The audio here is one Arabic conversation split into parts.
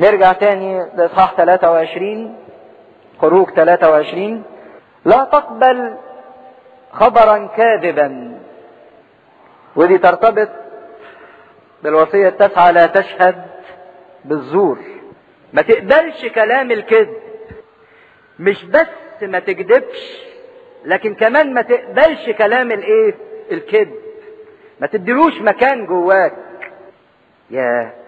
نرجع تاني لإصحاح 23 خروج 23 لا تقبل خبرا كاذبا. ودي ترتبط بالوصية التاسعة لا تشهد بالزور. ما تقبلش كلام الكذب. مش بس ما تكذبش لكن كمان ما تقبلش كلام الإيه؟ الكذب. ما تديلوش مكان جواك. يا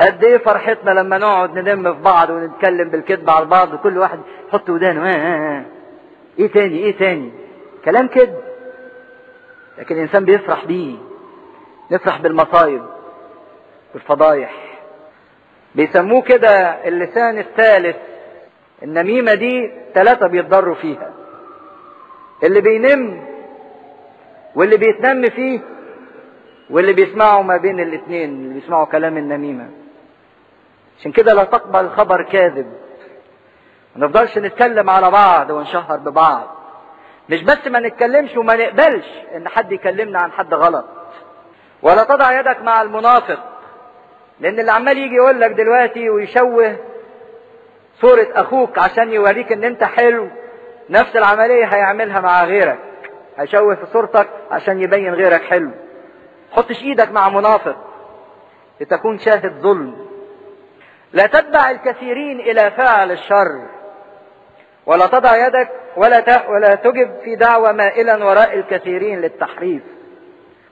قد إيه فرحتنا لما نقعد نلم في بعض ونتكلم بالكذب على بعض وكل واحد يحط ودانه. آه آه آه. إيه تاني؟ إيه تاني؟ كلام كذب. لكن الإنسان بيفرح بيه. نفرح بالمصايب والفضايح بيسموه كده اللسان الثالث. النميمة دي ثلاثة بيتضروا فيها. اللي بينم واللي بيتنم فيه واللي بيسمعوا ما بين الاثنين اللي بيسمعوا كلام النميمة. عشان كده لا تقبل خبر كاذب. ما نفضلش نتكلم على بعض ونشهر ببعض. مش بس ما نتكلمش وما نقبلش إن حد يكلمنا عن حد غلط. ولا تضع يدك مع المنافق. لأن اللي عمال يجي يقول لك دلوقتي ويشوه صورة أخوك عشان يوريك إن أنت حلو نفس العملية هيعملها مع غيرك. هيشوه في صورتك عشان يبين غيرك حلو. حطش إيدك مع منافق لتكون شاهد ظلم. لا تتبع الكثيرين إلى فعل الشر ولا تضع يدك ولا ولا تجب في دعوة مائلا وراء الكثيرين للتحريف.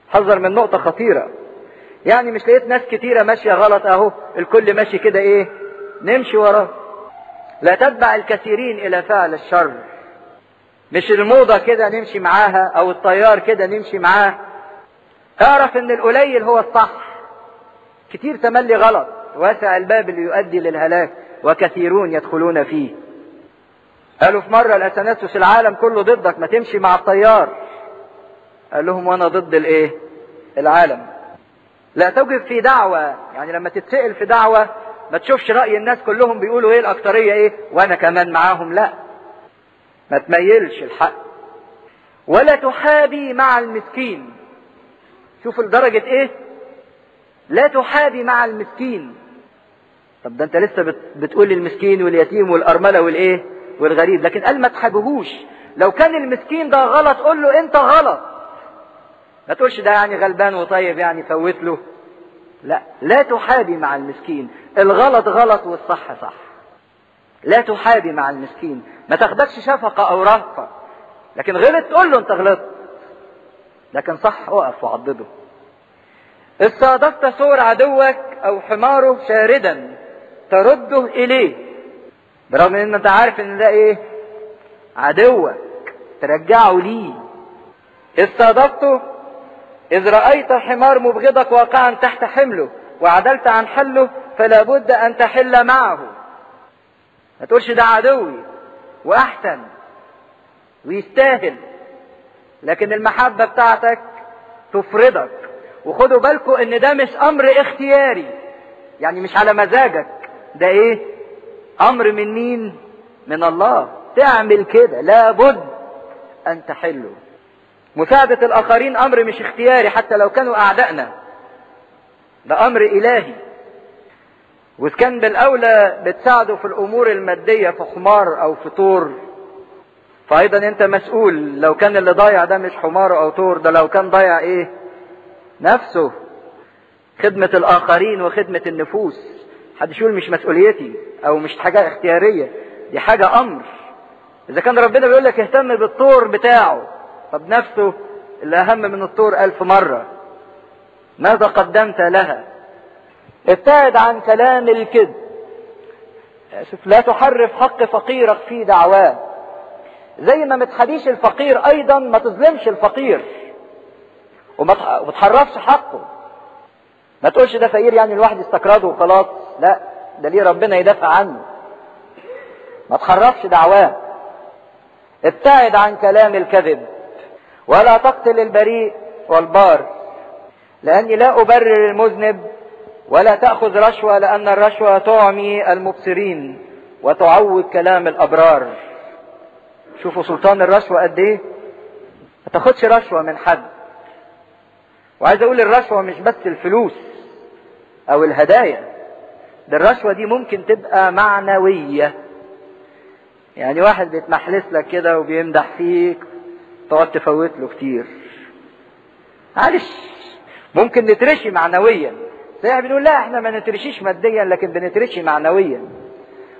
حذر من نقطة خطيرة. يعني مش لقيت ناس كتيرة ماشية غلط أهو الكل ماشي كده إيه؟ نمشي وراه. لا تتبع الكثيرين إلى فعل الشر. مش الموضة كده نمشي معاها أو الطيار كده نمشي معاه. اعرف إن القليل هو الصح. كتير تملي غلط. واسع الباب اللي يؤدي للهلاك وكثيرون يدخلون فيه. قالوا في مرة الأثناسوس العالم كله ضدك ما تمشي مع الطيار. قال لهم وأنا ضد الإيه؟ العالم. لا توجب في دعوة. يعني لما تتسأل في دعوة ما تشوفش رأي الناس كلهم بيقولوا إيه الأكترية إيه وأنا كمان معاهم. لا. ما تميلش الحق. ولا تحابي مع المسكين. شوف لدرجة إيه؟ لا تحابي مع المسكين. طب ده انت لسه بت بتقول المسكين واليتيم والأرملة والإيه؟ والغريب. لكن قال ما تحابهوش لو كان المسكين ده غلط قول له انت غلط. ما تقولش ده يعني غلبان وطيب يعني فوت له. لا لا تحابي مع المسكين. الغلط غلط والصح صح. لا تحابي مع المسكين. ما تاخدكش شفقة أو رهقة. لكن غلط تقول له انت غلطت لكن صح اقف وعضده. استضفت صور عدوك أو حماره شاردا. ترده إليه. برغم إن أنت عارف إن ده إيه؟ عدوك. ترجعه ليه. استضفته. إذ رأيت حمار مبغضك واقعا تحت حمله وعدلت عن حله فلا بد أن تحل معه. ما تقولش ده عدوي. وأحسن. ويستاهل. لكن المحبة بتاعتك تفرضك. وخدوا بالكم إن ده مش أمر اختياري. يعني مش على مزاجك. ده إيه؟ أمر من مين؟ من الله. تعمل كده. لابد أن تحله. مساعدة الآخرين أمر مش اختياري حتى لو كانوا أعدائنا. ده أمر إلهي. وإذا كان بالأولى بتساعده في الأمور المادية في حمار أو في طور. فأيضا أنت مسؤول. لو كان اللي ضايع ده مش حمار أو طور ده لو كان ضايع إيه؟ نفسه. خدمة الآخرين وخدمة النفوس. حد يقول مش مسؤوليتي أو مش حاجة اختيارية. دي حاجة أمر. إذا كان ربنا بيقول لك اهتم بالطور بتاعه طب نفسه اللي أهم من الطور ألف مرة. ماذا قدمت لها؟ ابتعد عن كلام الكذب. شوف لا تحرف حق فقيرك في دعواه. زي ما متحديش الفقير أيضا ما تظلمش الفقير. وما تحرفش حقه. ما تقولش ده فقير يعني الواحد يستكرده وخلاص. لا ده ليه ربنا يدافع عنه. ما تحرفش دعواه. ابتعد عن كلام الكذب ولا تقتل البريء والبار لأني لا أبرر المذنب ولا تأخذ رشوة لأن الرشوة تعمي المبصرين وتعوج كلام الأبرار. شوفوا سلطان الرشوة قد إيه؟ ما تاخدش رشوة من حد. وعايز أقول الرشوة مش بس الفلوس أو الهدايا. ده الرشوة دي ممكن تبقى معنوية. يعني واحد بيتمحلس لك كده وبيمدح فيك تقعد تفوت له كتير. معلش ممكن نترشي معنويا. زي بنقول لا إحنا ما نترشيش ماديا لكن بنترشي معنويا.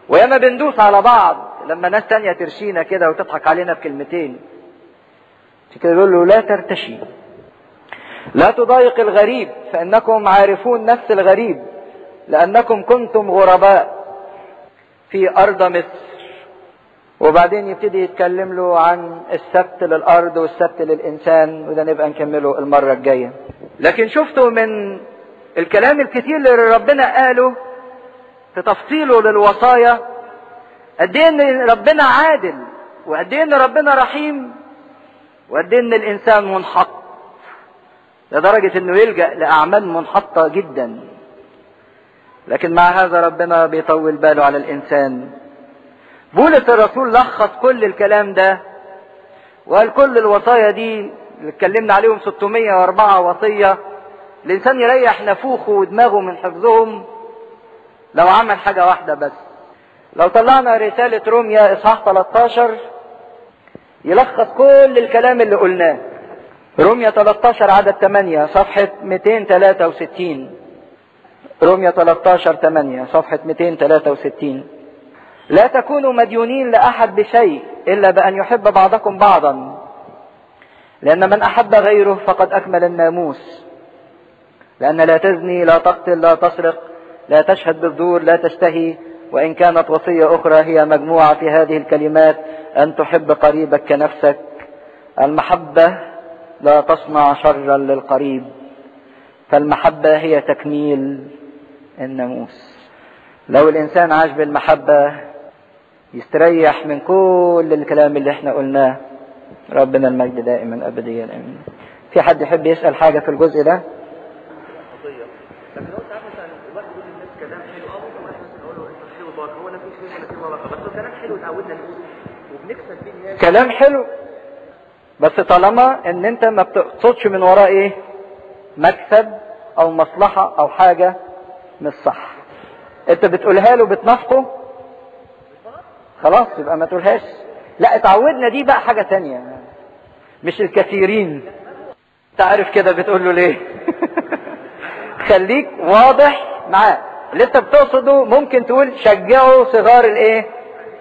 وياما بندوس على بعض لما ناس تانية ترشينا كده وتضحك علينا بكلمتين. كده يقول له لا ترتشي. لا تضايق الغريب فإنكم عارفون نفس الغريب. لأنكم كنتم غرباء في أرض مصر. وبعدين يبتدي يتكلم له عن السبت للأرض والسبت للإنسان وده نبقى نكمله المرة الجاية. لكن شفتوا من الكلام الكتير اللي ربنا قاله في تفصيله للوصايا قد إيه إن ربنا عادل وقد إيه إن ربنا رحيم وقد إيه إن الإنسان منحط. لدرجة إنه يلجأ لأعمال منحطة جدا. لكن مع هذا ربنا بيطول باله على الإنسان. بولس الرسول لخص كل الكلام ده وقال كل الوصايا دي اللي اتكلمنا عليهم 604 وصية الانسان يريح نفوخه ودماغه من حفظهم لو عمل حاجة واحدة بس. لو طلعنا رسالة روميا إصحاح 13 يلخص كل الكلام اللي قلناه. روميا 13 عدد 8 صفحة 263 روميا 13 8 صفحة 263 لا تكونوا مديونين لأحد بشيء إلا بأن يحب بعضكم بعضا. لأن من أحب غيره فقد أكمل الناموس. لأن لا تزني لا تقتل لا تسرق لا تشهد بالزور لا تشتهي. وإن كانت وصية أخرى هي مجموعة في هذه الكلمات أن تحب قريبك كنفسك. المحبة لا تصنع شرا للقريب فالمحبة هي تكميل. الناموس. لو الإنسان عاش بالمحبة يستريح من كل الكلام اللي إحنا قلناه ربنا المجد دائما أبديا. آمين. في حد يحب يسأل حاجة في الجزء ده؟ كلام حلو بس طالما إن أنت ما بتقصدش من وراه إيه؟ مكسب أو مصلحة أو حاجة مش صح. انت بتقولها له بتنافقه؟ خلاص يبقى ما تقولهاش. لا اتعودنا دي بقى حاجة تانية. مش الكثيرين. تعرف كده بتقول له ليه؟ خليك واضح معاه. اللي انت بتقصده ممكن تقول شجعوا صغار الايه؟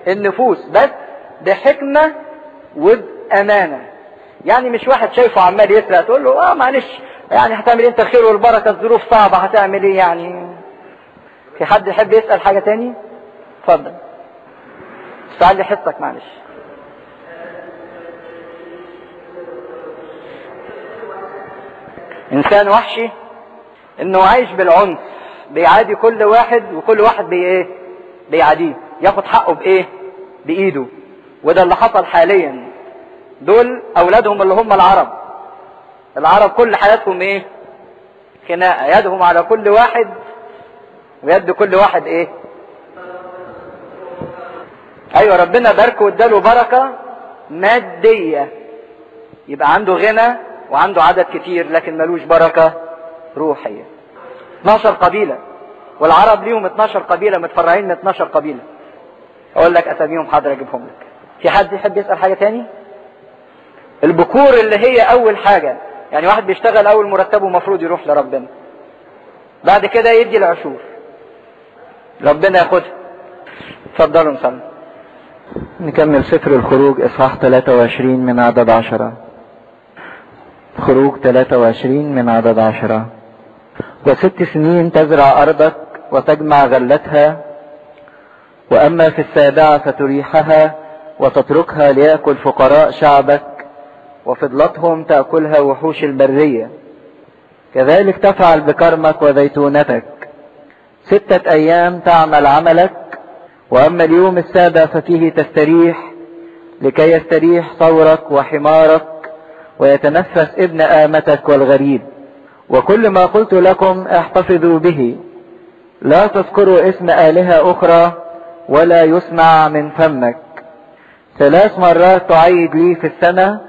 النفوس. بس بحكمة وبأمانة. يعني مش واحد شايفه عمال يسرق تقول له آه معلش يعني هتعمل إيه؟ انت الخير والبركة الظروف صعبة هتعمل إيه يعني؟ في حد يحب يسأل حاجة تاني؟ اتفضل. استعد لي حصتك معلش. إنسان وحشي إنه عايش بالعنف بيعادي كل واحد وكل واحد بي إيه؟ بيعاديه. ياخد حقه بإيه؟ بإيده. وده اللي حصل حاليا. دول أولادهم اللي هم العرب. العرب كل حياتهم إيه؟ خناقة. يدهم على كل واحد ويد كل واحد إيه؟ أيوه ربنا باركه واداله بركة مادية. يبقى عنده غنى وعنده عدد كتير لكن ملوش بركة روحية. 12 قبيلة. والعرب ليهم 12 قبيلة متفرعين من 12 قبيلة. أقول لك أساميهم حاضر أجيبهم لك. في حد يحب يسأل حاجة تاني؟ البكور اللي هي أول حاجة. يعني واحد بيشتغل أول مرتبه المفروض يروح لربنا. بعد كده يدي العشور. ربنا ياخدها اتفضلوا نصلي نكمل سفر الخروج إصحاح 23 من عدد عشرة. خروج 23 من عدد عشرة. وست سنين تزرع أرضك وتجمع غلتها. وأما في السابعة فتريحها وتتركها ليأكل فقراء شعبك وفضلتهم تأكلها وحوش البرية. كذلك تفعل بكرمك وزيتونتك. ستة أيام تعمل عملك وأما اليوم السابع ففيه تستريح لكي يستريح ثورك وحمارك ويتنفس ابن آمتك والغريب. وكل ما قلت لكم احتفظوا به. لا تذكروا اسم آلهة أخرى ولا يسمع من فمك. ثلاث مرات تعيد لي في السنة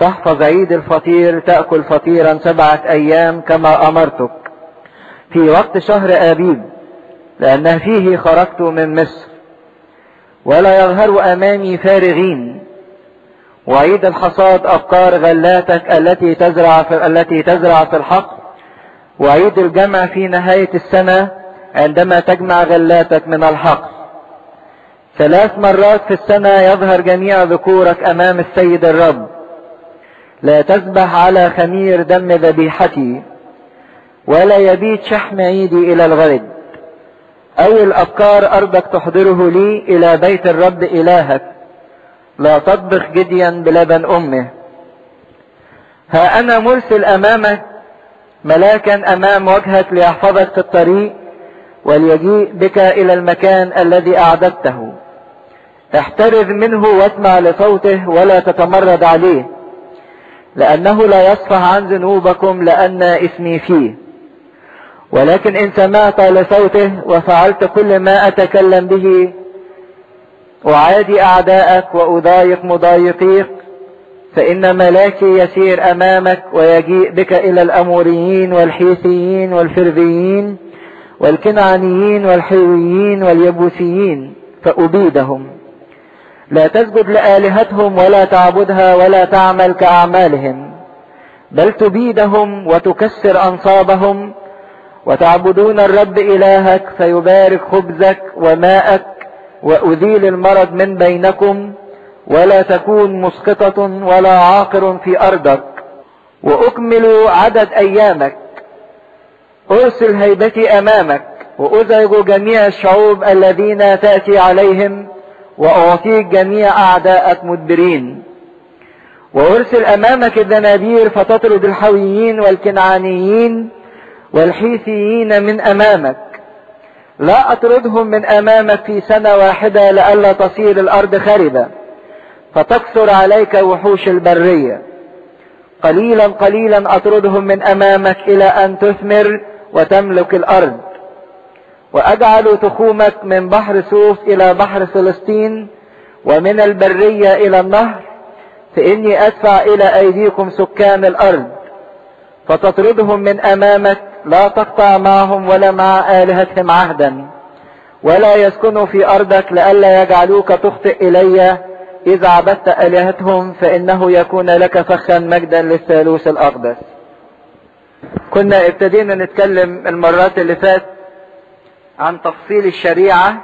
تحفظ عيد الفطير تأكل فطيرا سبعة أيام كما أمرتك. في وقت شهر آبيب لأن فيه خرجت من مصر ولا يظهر أمامي فارغين. وعيد الحصاد أبكار غلاتك التي تزرع في التي تزرع في الحق. وعيد الجمع في نهاية السنة عندما تجمع غلاتك من الحق. ثلاث مرات في السنة يظهر جميع ذكورك أمام السيد الرب. لا تذبح على خمير دم ذبيحتي. ولا يبيت شحم عيدي إلى الغد أو الأبكار أرضك تحضره لي إلى بيت الرب إلهك. لا تطبخ جديا بلبن أمه. ها أنا مرسل أمامك ملاكا أمام وجهك ليحفظك في الطريق وليجيء بك إلى المكان الذي أعددته. احترز منه واسمع لصوته ولا تتمرد عليه لأنه لا يصفح عن ذنوبكم لأن اسمي فيه. ولكن إن سمعت لصوته وفعلت كل ما أتكلم به أعادي أعداءك وأضايق مضايقيك فإن ملاكي يسير أمامك ويجيء بك إلى الأموريين والحيثيين والفرذيين والكنعانيين والحيويين واليبوسيين فأبيدهم. لا تسجد لآلهتهم ولا تعبدها ولا تعمل كأعمالهم بل تبيدهم وتكسر أنصابهم وتعبدون الرب إلهك فيبارك خبزك وماءك وأذيل المرض من بينكم ولا تكون مسقطة ولا عاقر في أرضك وأكمل عدد أيامك أرسل هيبتي أمامك وأزعج جميع الشعوب الذين تأتي عليهم وأعطيك جميع أعداءك مدبرين وأرسل أمامك الدنابير فتطرد الحويين والكنعانيين والحيثيين من أمامك. لا أطردهم من أمامك في سنة واحدة لئلا تصير الأرض خربة. فتكثر عليك وحوش البرية. قليلا قليلا أطردهم من أمامك إلى أن تثمر وتملك الأرض. وأجعل تخومك من بحر سوف إلى بحر فلسطين ومن البرية إلى النهر فإني أدفع إلى أيديكم سكان الأرض. فتطردهم من أمامك لا تقطع معهم ولا مع آلهتهم عهدا ولا يسكنوا في أرضك لئلا يجعلوك تخطئ إلي. إذا عبدت آلهتهم فإنه يكون لك فخا مجدا للثالوث الأقدس. كنا ابتدينا نتكلم المرات اللي فات عن تفصيل الشريعة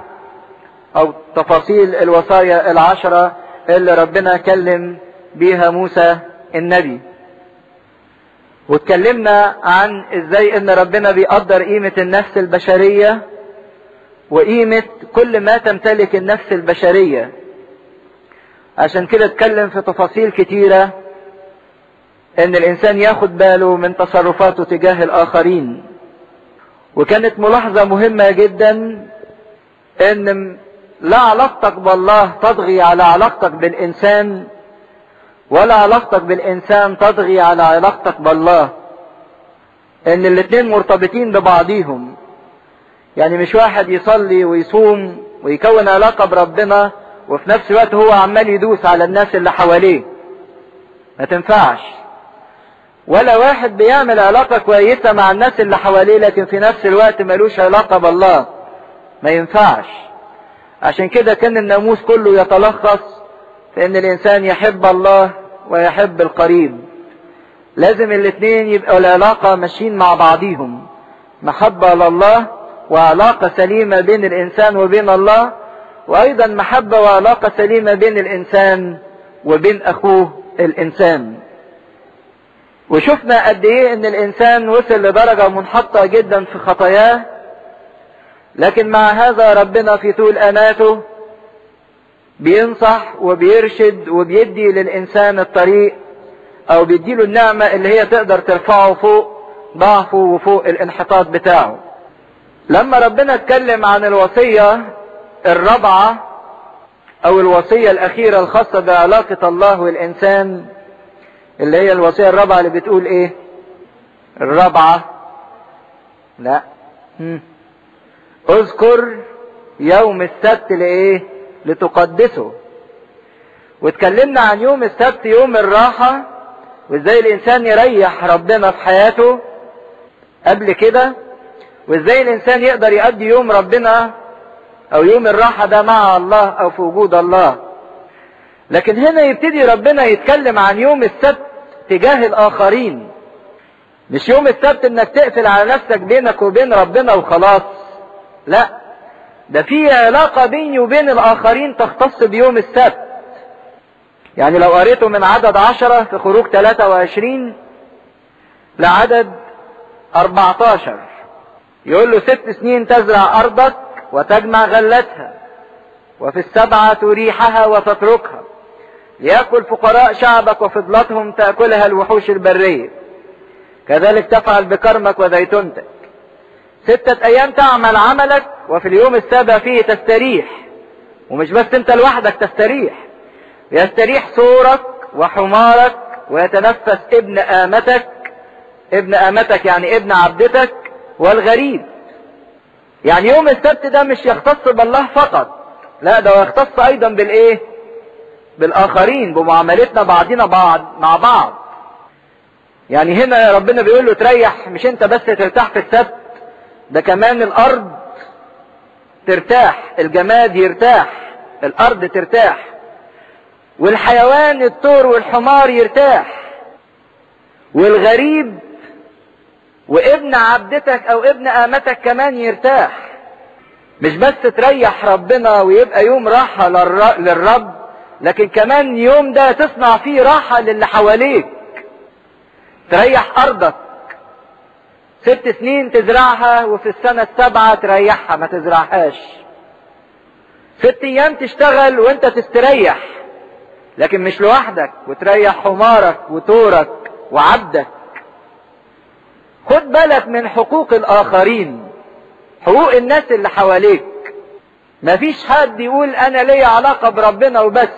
أو تفاصيل الوصايا العشرة اللي ربنا كلم بيها موسى النبي. واتكلمنا عن إزاي ان ربنا بيقدر قيمة النفس البشرية وقيمة كل ما تمتلك النفس البشرية. عشان كده اتكلم في تفاصيل كتيرة ان الانسان ياخد باله من تصرفاته تجاه الاخرين. وكانت ملاحظة مهمة جدا ان لا علاقتك بالله تضغي على علاقتك بالانسان ولا علاقتك بالإنسان تضغي على علاقتك بالله. إن الاتنين مرتبطين ببعضيهم. يعني مش واحد يصلي ويصوم ويكون علاقة بربنا وفي نفس الوقت هو عمال يدوس على الناس اللي حواليه. ما تنفعش. ولا واحد بيعمل علاقة كويسة مع الناس اللي حواليه لكن في نفس الوقت ملوش علاقة بالله. ما ينفعش. عشان كده كان الناموس كله يتلخص في إن الإنسان يحب الله ويحب القريب. لازم الاثنين يبقوا العلاقة ماشيين مع بعضيهم. محبة لله وعلاقة سليمة بين الإنسان وبين الله وأيضا محبة وعلاقة سليمة بين الإنسان وبين أخوه الإنسان. وشفنا قد إيه إن الإنسان وصل لدرجة منحطة جدا في خطاياه لكن مع هذا ربنا في طول أناته بينصح وبيرشد وبيدي للإنسان الطريق أو بيديله النعمة اللي هي تقدر ترفعه فوق ضعفه وفوق الانحطاط بتاعه لما ربنا اتكلم عن الوصية الرابعة أو الوصية الأخيرة الخاصة بعلاقة الله والإنسان اللي هي الوصية الرابعة اللي بتقول إيه؟ الرابعة لا. اذكر يوم السبت لإيه؟ لتقدسه. واتكلمنا عن يوم السبت يوم الراحة وازاي الإنسان يريح ربنا في حياته. قبل كده وازاي الإنسان يقدر يقضي يوم ربنا أو يوم الراحة ده مع الله أو في وجود الله. لكن هنا يبتدي ربنا يتكلم عن يوم السبت تجاه الآخرين. مش يوم السبت إنك تقفل على نفسك بينك وبين ربنا وخلاص. لا. ده في علاقة بيني وبين الآخرين تختص بيوم السبت. يعني لو قريته من عدد عشرة في خروج 23 لعدد 14 يقول له ست سنين تزرع أرضك وتجمع غلتها وفي السبعة تريحها وتتركها. ليأكل فقراء شعبك وفضلتهم تأكلها الوحوش البرية. كذلك تفعل بكرمك وزيتونتك. ستة أيام تعمل عملك وفي اليوم السابع فيه تستريح. ومش بس أنت لوحدك تستريح. يستريح صورك وحمارك ويتنفس ابن آمتك. ابن آمتك يعني ابن عبدتك والغريب. يعني يوم السبت ده مش يختص بالله فقط. لا ده يختص أيضا بالإيه؟ بالآخرين بمعاملتنا بعضنا بعض مع بعض. يعني هنا ربنا بيقول له تريح مش انت بس ترتاح في السبت. ده كمان الأرض ترتاح الجماد يرتاح الأرض ترتاح والحيوان الثور والحمار يرتاح والغريب وابن عبدتك أو ابن آمتك كمان يرتاح. مش بس تريح ربنا ويبقى يوم راحة للرب لكن كمان يوم ده تصنع فيه راحة للي حواليك. تريح أرضك. ست سنين تزرعها وفي السنة السابعة تريحها ما تزرعهاش. ست أيام تشتغل وأنت تستريح لكن مش لوحدك وتريح حمارك وتورك وعبدك. خد بالك من حقوق الآخرين حقوق الناس اللي حواليك. مفيش حد يقول أنا ليا علاقة بربنا وبس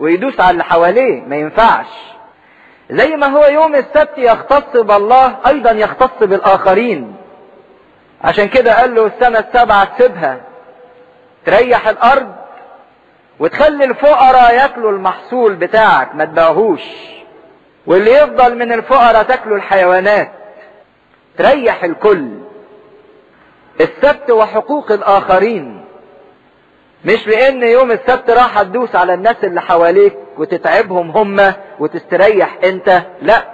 ويدوس على اللي حواليه ما ينفعش. زي ما هو يوم السبت يختص بالله أيضا يختص بالآخرين. عشان كده قال له السنة السابعة تسيبها. تريح الأرض وتخلي الفقراء ياكلوا المحصول بتاعك ما تبيعهوش. واللي يفضل من الفقراء تاكلوا الحيوانات. تريح الكل. السبت وحقوق الآخرين. مش لأن يوم السبت راح تدوس على الناس اللي حواليك. وتتعبهم هم وتستريح انت. لا.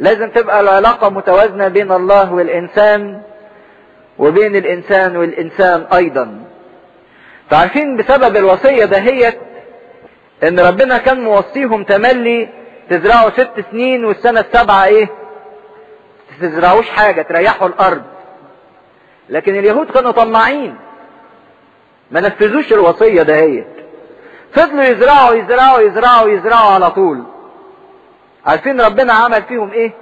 لازم تبقى العلاقة متوازنة بين الله والإنسان وبين الإنسان والإنسان أيضا. تعرفين بسبب الوصية دهيت إن ربنا كان موصيهم تملي تزرعوا ست سنين والسنة السابعة إيه؟ تزرعوش حاجة تريحوا الأرض. لكن اليهود كانوا طماعين. ما نفذوش الوصية دهيت فضلوا يزرعوا يزرعوا يزرعوا يزرعوا على طول. عارفين ربنا عمل فيهم إيه؟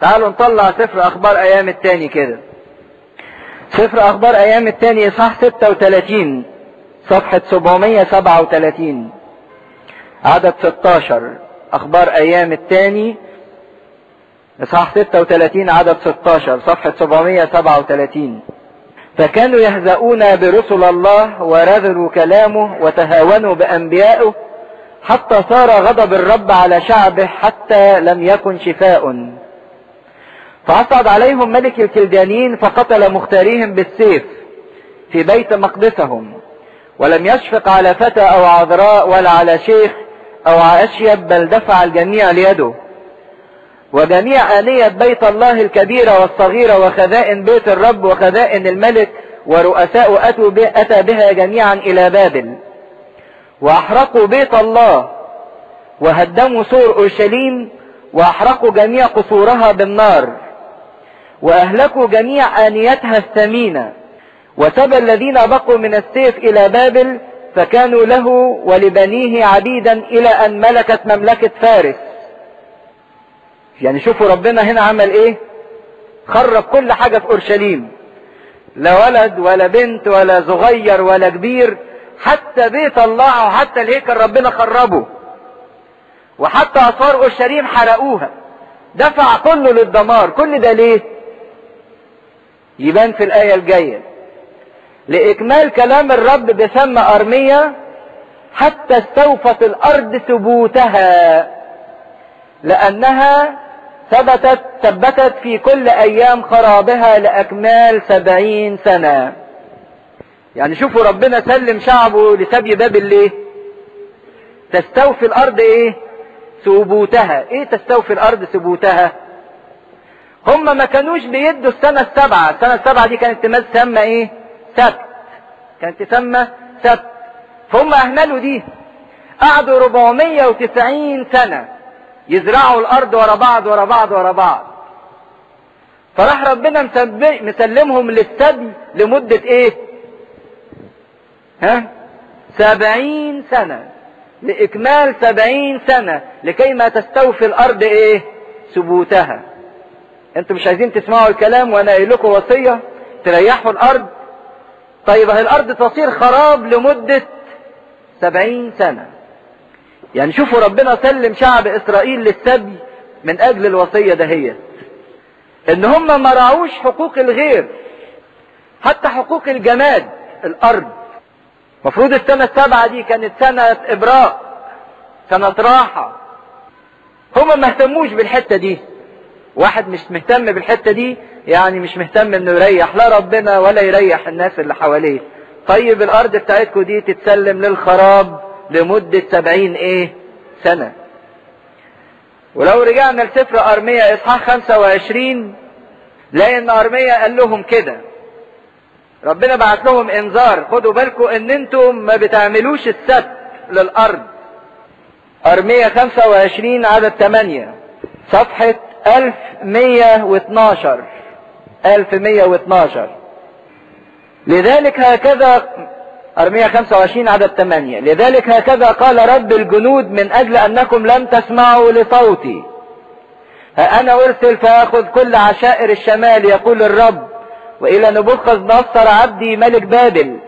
تعالوا نطلع سفر أخبار أيام التاني كده. سفر أخبار أيام التاني اصحاح 36 صفحة 737 عدد 16 أخبار أيام التاني اصحاح 36 عدد 16 صفحة 737 فكانوا يهزؤون برسل الله ورذلوا كلامه وتهاونوا بانبيائه حتى صار غضب الرب على شعبه حتى لم يكن شفاء. فأصعد عليهم ملك الكلدانيين فقتل مختاريهم بالسيف في بيت مقدسهم ولم يشفق على فتى أو عذراء ولا على شيخ أو أشيب بل دفع الجميع ليده. وجميع آنية بيت الله الكبيرة والصغيرة وخزائن بيت الرب وخزائن الملك ورؤساء أتوا أتى بها جميعا إلى بابل. وأحرقوا بيت الله وهدموا سور أورشليم وأحرقوا جميع قصورها بالنار وأهلكوا جميع آنيتها الثمينة. وسبى الذين بقوا من السيف إلى بابل فكانوا له ولبنيه عبيدا إلى أن ملكت مملكة فارس. يعني شوفوا ربنا هنا عمل إيه؟ خرب كل حاجة في أورشليم. لا ولد ولا بنت ولا صغير ولا كبير حتى بيت الله وحتى الهيكل ربنا خربه. وحتى اسوار أورشليم حرقوها. دفع كله للدمار. كل ده ليه؟ يبان في الآية الجاية. لإكمال كلام الرب بفم ارميه حتى استوفت الأرض ثبوتها لأنها ثبتت ثبتت في كل أيام خرابها لأكمال سبعين سنة. يعني شوفوا ربنا سلم شعبه لسبي بابل ليه تستوفي الأرض إيه؟ ثبوتها. إيه تستوفي الأرض ثبوتها؟ هم ما كانوش بيدوا السنة السبعة السنة السبعة دي كانت تسمى إيه؟ سبت. كانت تسمى سبت. فهم أهملوا دي. قعدوا 490 سنة. يزرعوا الأرض ورا بعض ورا بعض ورا بعض. فراح ربنا مسلمهم للسبي لمدة إيه؟ ها؟ سبعين سنة. لإكمال سبعين سنة. لكي ما تستوفي الأرض إيه؟ ثبوتها أنتم مش عايزين تسمعوا الكلام وأنا قايل لكم وصية؟ تريحوا الأرض. طيب هي الأرض تصير خراب لمدة سبعين سنة. يعني شوفوا ربنا سلم شعب إسرائيل للسبي من أجل الوصية دهيت إن هم ما راعوش حقوق الغير حتى حقوق الجماد الأرض. مفروض السنة السابعة دي كانت سنة إبراء سنة راحة. هما ما اهتموش بالحتة دي. واحد مش مهتم بالحتة دي يعني مش مهتم إنه يريح لا ربنا ولا يريح الناس اللي حواليه. طيب الأرض بتاعتكم دي تتسلم للخراب لمدة سبعين إيه؟ سنة. ولو رجعنا لسفر ارمية إصحاح 25 لاقي ان ارمية قال لهم كده. ربنا بعت لهم إنذار خدوا بالكم إن أنتم ما بتعملوش السبت للأرض. ارمية 25 عدد 8 صفحة 1112 1112 لذلك هكذا أرمية 25 عدد 8 لذلك هكذا قال رب الجنود من أجل أنكم لم تسمعوا لصوتي. ها أنا أرسل فأخذ كل عشائر الشمال يقول الرب وإلى نبوخذ نصر عبدي ملك بابل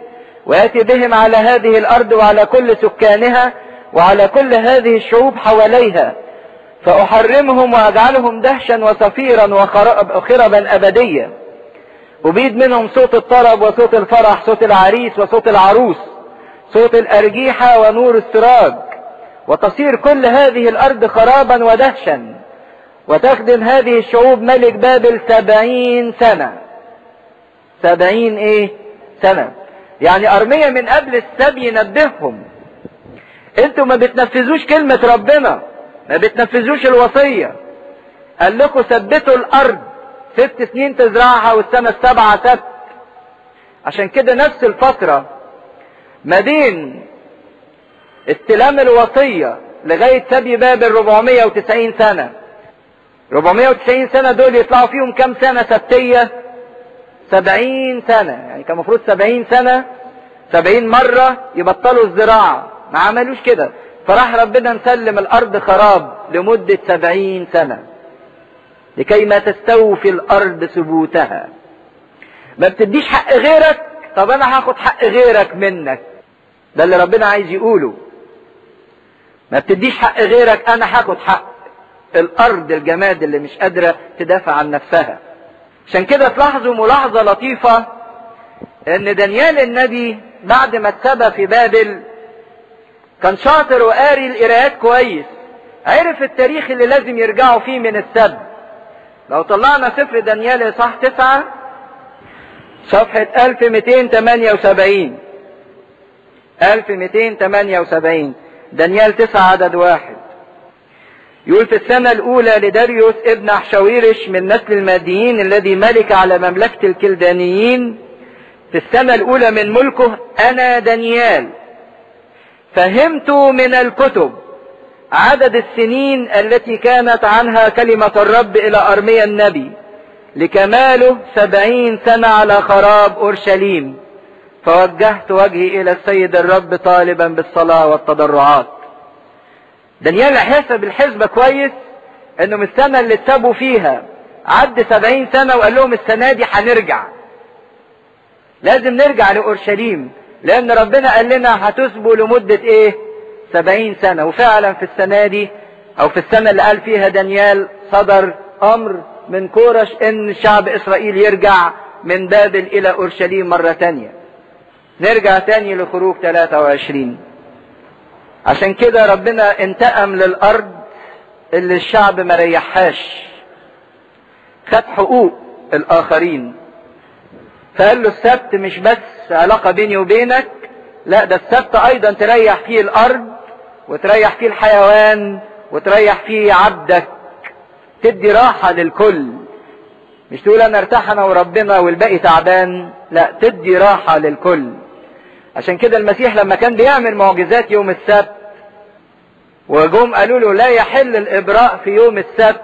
ويأتي بهم على هذه الأرض وعلى كل سكانها وعلى كل هذه الشعوب حواليها. فأحرمهم وأجعلهم دهشا وصفيرا وخربا أبديا. أبيد منهم صوت الطرب وصوت الفرح صوت العريس وصوت العروس صوت الأرجيحة ونور السراج. وتصير كل هذه الأرض خرابا ودهشا وتخدم هذه الشعوب ملك بابل سبعين سنة. سبعين إيه؟ سنة. يعني أرمية من قبل السبي ينبههم. أنتوا ما بتنفذوش كلمة ربنا ما بتنفذوش الوصية. قال لكم ثبتوا الأرض. ست سنين تزرعها والسنة السبعة سبت عشان كده نفس الفترة ما بين استلام الوصية لغاية سبي بابل 490 سنة. 490 سنة دول يطلعوا فيهم كم سنة سبتية؟ 70 سنة. يعني كان المفروض 70 سنة. 70 مرة يبطلوا الزراعة. ما عملوش كده. فراح ربنا مسلم الأرض خراب لمدة 70 سنة. لكي ما تستوفي الأرض ثبوتها. ما بتديش حق غيرك؟ طب أنا هاخد حق غيرك منك. ده اللي ربنا عايز يقوله. ما بتديش حق غيرك أنا هاخد حق الأرض الجماد اللي مش قادرة تدافع عن نفسها. عشان كده تلاحظوا ملاحظة لطيفة إن دانيال النبي بعد ما اتسبى في بابل كان شاطر وقاري القراءات كويس. عرف التاريخ اللي لازم يرجعوا فيه من السبت. لو طلعنا سفر دانيال صح تسعة صفحة 1278 1278 دانيال تسعة عدد واحد. يقول في السنة الأولى لداريوس ابن أحشاويرش من نسل الماديين الذي ملك على مملكة الكلدانيين في السنة الأولى من ملكه أنا دانيال. فهمت من الكتب عدد السنين التي كانت عنها كلمة الرب إلى أرميا النبي لكماله سبعين سنة على خراب أورشليم. فوجهت وجهي إلى السيد الرب طالبا بالصلاة والتضرعات. دانيال حسب الحسبة كويس إنه من السنة اللي اتسابوا فيها. عد سبعين سنة وقال لهم السنة دي هنرجع. لازم نرجع لأورشليم لأن ربنا قال لنا هتسبوا لمدة إيه؟ سبعين سنة وفعلا في السنة دي أو في السنة اللي قال فيها دانيال صدر أمر من كورش إن شعب إسرائيل يرجع من بابل إلى أورشليم مرة تانية. نرجع تاني لخروج 23 عشان كده ربنا انتقم للأرض اللي الشعب ما ريحهاش. خد حقوق الآخرين. فقال له السبت مش بس علاقة بيني وبينك لا ده السبت أيضا تريح فيه الأرض وتريح فيه الحيوان وتريح فيه عبدك. تدي راحة للكل. مش تقول أنا ارتاح انا وربنا والباقي تعبان لا تدي راحة للكل. عشان كده المسيح لما كان بيعمل معجزات يوم السبت وجم قالوا له لا يحل الإبراء في يوم السبت.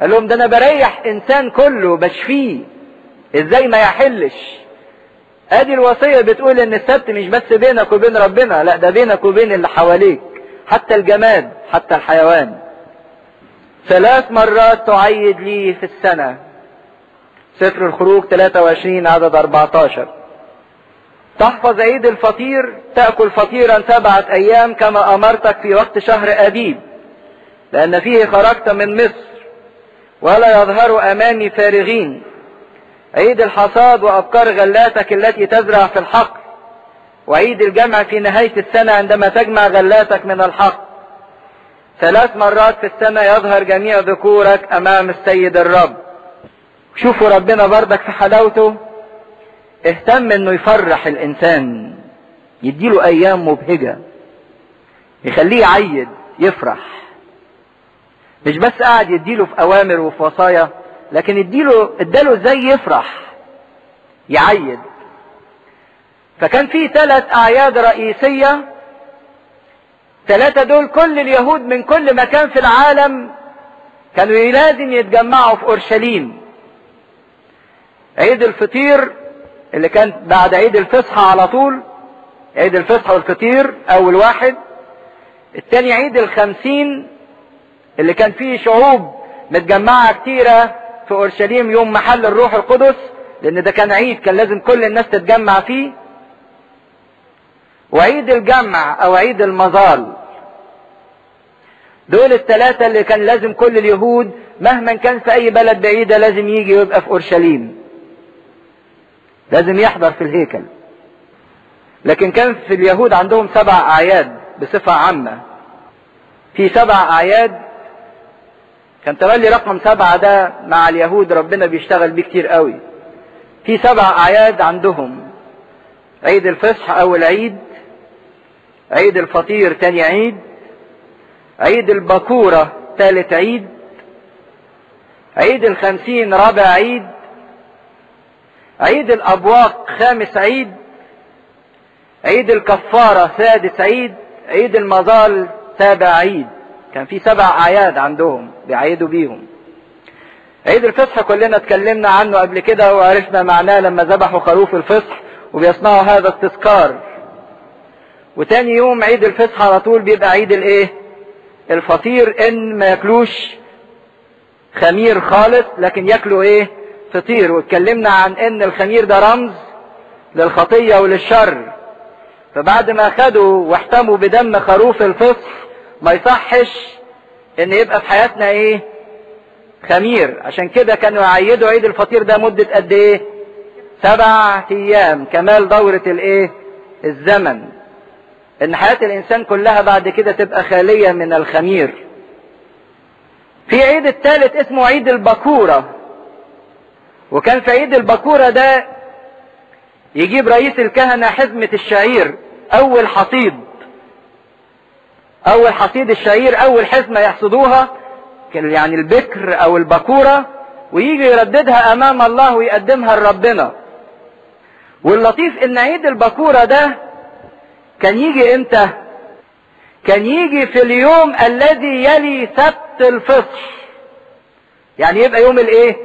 قال لهم ده أنا بريح إنسان كله بشفيه. إزاي ما يحلش؟ ادي الوصية بتقول إن السبت مش بس بينك وبين ربنا لا ده بينك وبين اللي حواليك حتى الجماد حتى الحيوان. ثلاث مرات تعيد لي في السنة. سفر الخروج 23 عدد 14 تحفظ عيد الفطير تأكل فطيرا سبعة أيام كما أمرتك في وقت شهر أبيب لأن فيه خرجت من مصر ولا يظهر أمامي فارغين. عيد الحصاد وأبكار غلاتك التي تزرع في الحقل وعيد الجمع في نهاية السنة عندما تجمع غلاتك من الحقل ثلاث مرات في السنة يظهر جميع ذكورك أمام السيد الرب. شوفوا ربنا بردك في حلاوته. اهتم إنه يفرح الإنسان. يديله أيام مبهجة. يخليه يعيد يفرح. مش بس قاعد يديله في أوامر وفي وصايا. لكن يديله اداله إزاي يفرح؟ يعيد. فكان في ثلاث أعياد رئيسية. ثلاثة دول كل اليهود من كل مكان في العالم كانوا لازم يتجمعوا في أورشليم. عيد الفطير اللي كان بعد عيد الفصحى على طول. عيد الفصحى والفطير أول واحد. التاني عيد الخمسين اللي كان فيه شعوب متجمعة كتيرة. في اورشليم يوم محل الروح القدس لأن ده كان عيد كان لازم كل الناس تتجمع فيه. وعيد الجمع أو عيد المظال. دول الثلاثة اللي كان لازم كل اليهود مهما كان في أي بلد بعيدة لازم يجي ويبقى في اورشليم. لازم يحضر في الهيكل. لكن كان في اليهود عندهم سبع أعياد بصفة عامة. في سبع أعياد كان تولي رقم سبعة ده مع اليهود ربنا بيشتغل بيه كتير قوي. في سبع أعياد عندهم. عيد الفصح أول عيد عيد الفطير تاني عيد عيد البكورة ثالث عيد عيد الخمسين رابع عيد عيد الأبواق خامس عيد عيد الكفارة سادس عيد عيد المظال سابع عيد. كان في سبع أعياد عندهم بيعيدوا بيهم. عيد الفصح كلنا اتكلمنا عنه قبل كده وعرفنا معناه لما ذبحوا خروف الفصح وبيصنعوا هذا التذكار. وتاني يوم عيد الفصح على طول بيبقى عيد الإيه؟ الفطير إن ما ياكلوش خمير خالص لكن ياكلوا إيه؟ فطير. واتكلمنا عن إن الخمير ده رمز للخطية وللشر. فبعد ما خدوا واحتموا بدم خروف الفصح ما يصحش إن يبقى في حياتنا إيه؟ خمير. عشان كده كانوا يعيدوا عيد الفطير ده مدة قد إيه؟ سبع أيام كمال دورة الإيه؟ الزمن. إن حياة الإنسان كلها بعد كده تبقى خالية من الخمير. في عيد الثالث اسمه عيد البكورة وكان في عيد البكورة ده يجيب رئيس الكهنة حزمة الشعير أول حصيد. أول حصيد الشعير أول حزمة يحصدوها يعني البكر أو البكورة ويجي يرددها أمام الله ويقدمها لربنا. واللطيف إن عيد البكورة ده كان يجي إمتى؟ كان يجي في اليوم الذي يلي سبت الفصح. يعني يبقى يوم الإيه؟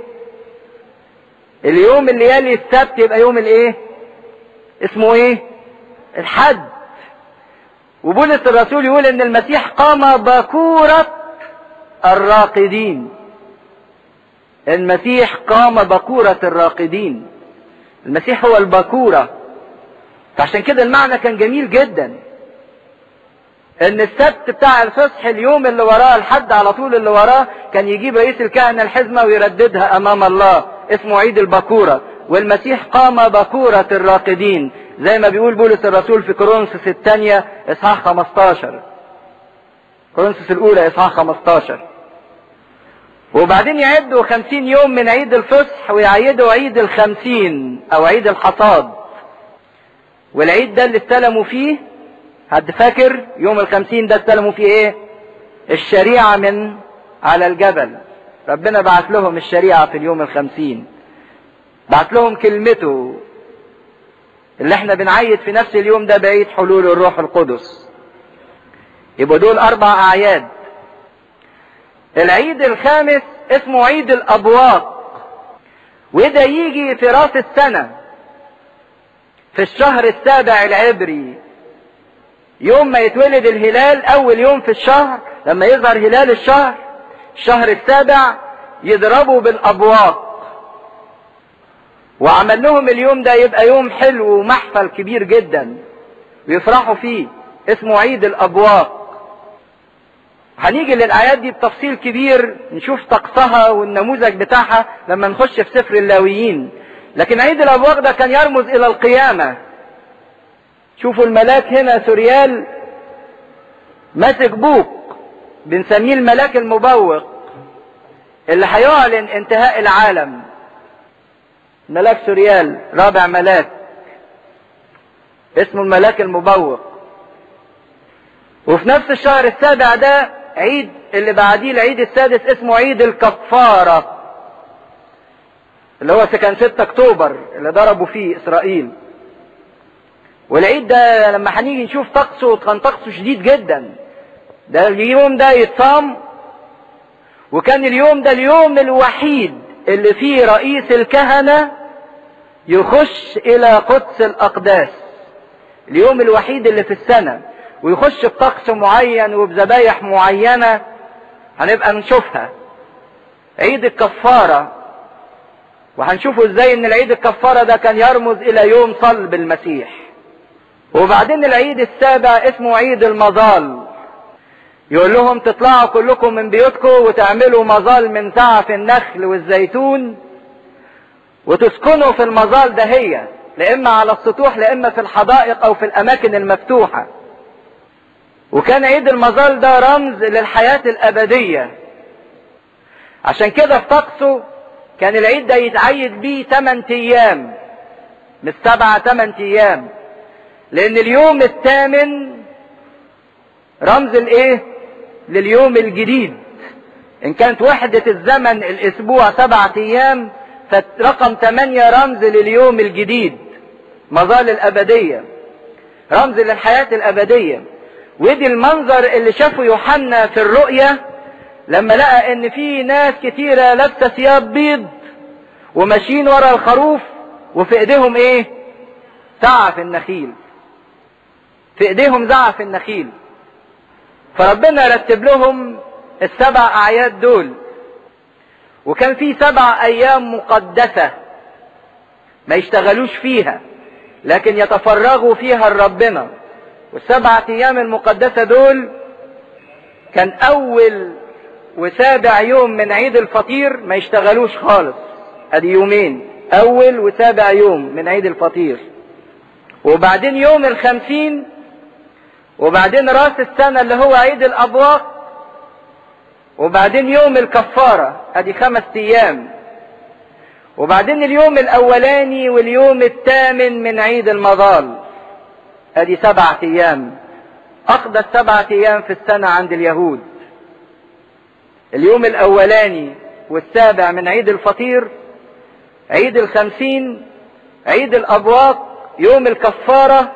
اليوم اللي يلي السبت يبقى يوم الإيه؟ اسمه إيه؟ الحد. وبولس الرسول يقول إن المسيح قام بكورة الراقدين. المسيح قام بكورة الراقدين. المسيح هو البكورة. فعشان كده المعنى كان جميل جدا. إن السبت بتاع الفصح اليوم اللي وراه الحد على طول اللي وراه كان يجيب رئيس الكهنة الحزمة ويرددها أمام الله اسمه عيد البكورة. والمسيح قام بكورة الراقدين. زي ما بيقول بولس الرسول في كورنثوس الثانية إصحاح 15 كورنثوس الأولى إصحاح 15 وبعدين يعدوا خمسين يوم من عيد الفصح ويعيدوا عيد الخمسين أو عيد الحصاد. والعيد ده اللي استلموا فيه حد فاكر؟ يوم الخمسين ده استلموا فيه إيه؟ الشريعة من على الجبل. ربنا بعت لهم الشريعة في اليوم الخمسين. بعت لهم كلمته. اللي إحنا بنعيد في نفس اليوم ده بعيد حلول الروح القدس. يبقوا دول أربع أعياد. العيد الخامس اسمه عيد الأبواق. وده يجي في راس السنة. في الشهر السابع العبري. يوم ما يتولد الهلال أول يوم في الشهر لما يظهر هلال الشهر الشهر السابع يضربوا بالأبواق. وعمل لهم اليوم ده يبقى يوم حلو ومحفل كبير جدا. ويفرحوا فيه. اسمه عيد الأبواق. هنيجي للاعياد دي بتفصيل كبير نشوف طقسها والنموذج بتاعها لما نخش في سفر اللاويين. لكن عيد الأبواق ده كان يرمز إلى القيامة. شوفوا الملاك هنا سوريال ماسك بوق بنسميه الملاك المبوق اللي هيعلن انتهاء العالم. ملاك سوريال رابع ملاك. اسمه الملاك المبوق وفي نفس الشهر السابع ده عيد اللي بعديه العيد السادس اسمه عيد الكفارة اللي هو كان 6 أكتوبر اللي ضربوا فيه إسرائيل. والعيد ده لما هنيجي نشوف طقسه كان طقسه شديد جدا. ده اليوم ده يتصام وكان اليوم ده اليوم الوحيد اللي فيه رئيس الكهنة يخش إلى قدس الأقداس اليوم الوحيد اللي في السنة ويخش بطقس معين وبذبايح معينة هنبقى نشوفها. عيد الكفارة. وهنشوفوا إزاي إن العيد الكفارة ده كان يرمز إلى يوم صلب المسيح. وبعدين العيد السابع اسمه عيد المظال. يقول لهم تطلعوا كلكم من بيوتكم وتعملوا مظال من سعف النخل والزيتون. وتسكنوا في المظال ده هي لا إما على السطوح لا إما في الحدائق أو في الأماكن المفتوحة. وكان عيد المظال ده رمز للحياة الأبدية. عشان كده في طقسه كان العيد ده يتعيد بيه 8 أيام مش سبعة 8 أيام. لأن اليوم الثامن رمز الايه لليوم الجديد. إن كانت وحدة الزمن الأسبوع سبعة أيام فرقم ثمانية رمز لليوم الجديد مظال الأبدية رمز للحياة الأبدية. ودي المنظر اللي شافه يوحنا في الرؤية لما لقى إن في ناس كتيرة لابسة ثياب بيض وماشيين ورا الخروف وفي إيديهم إيه؟ زعف النخيل. في إيديهم زعف النخيل. فربنا رتب لهم السبع أعياد دول. وكان في سبع أيام مقدسة ما يشتغلوش فيها لكن يتفرغوا فيها لربنا. والسبعة أيام المقدسة دول كان أول وسابع يوم من عيد الفطير ما يشتغلوش خالص. ادي يومين. أول وسابع يوم من عيد الفطير. وبعدين يوم الخمسين وبعدين رأس السنة اللي هو عيد الابواق وبعدين يوم الكفارة ادي خمس أيام. وبعدين اليوم الأولاني واليوم الثامن من عيد المظال ادي سبعة أيام. اقدس سبعة أيام في السنة عند اليهود. اليوم الأولاني والسابع من عيد الفطير عيد الخمسين عيد الأبواق يوم الكفارة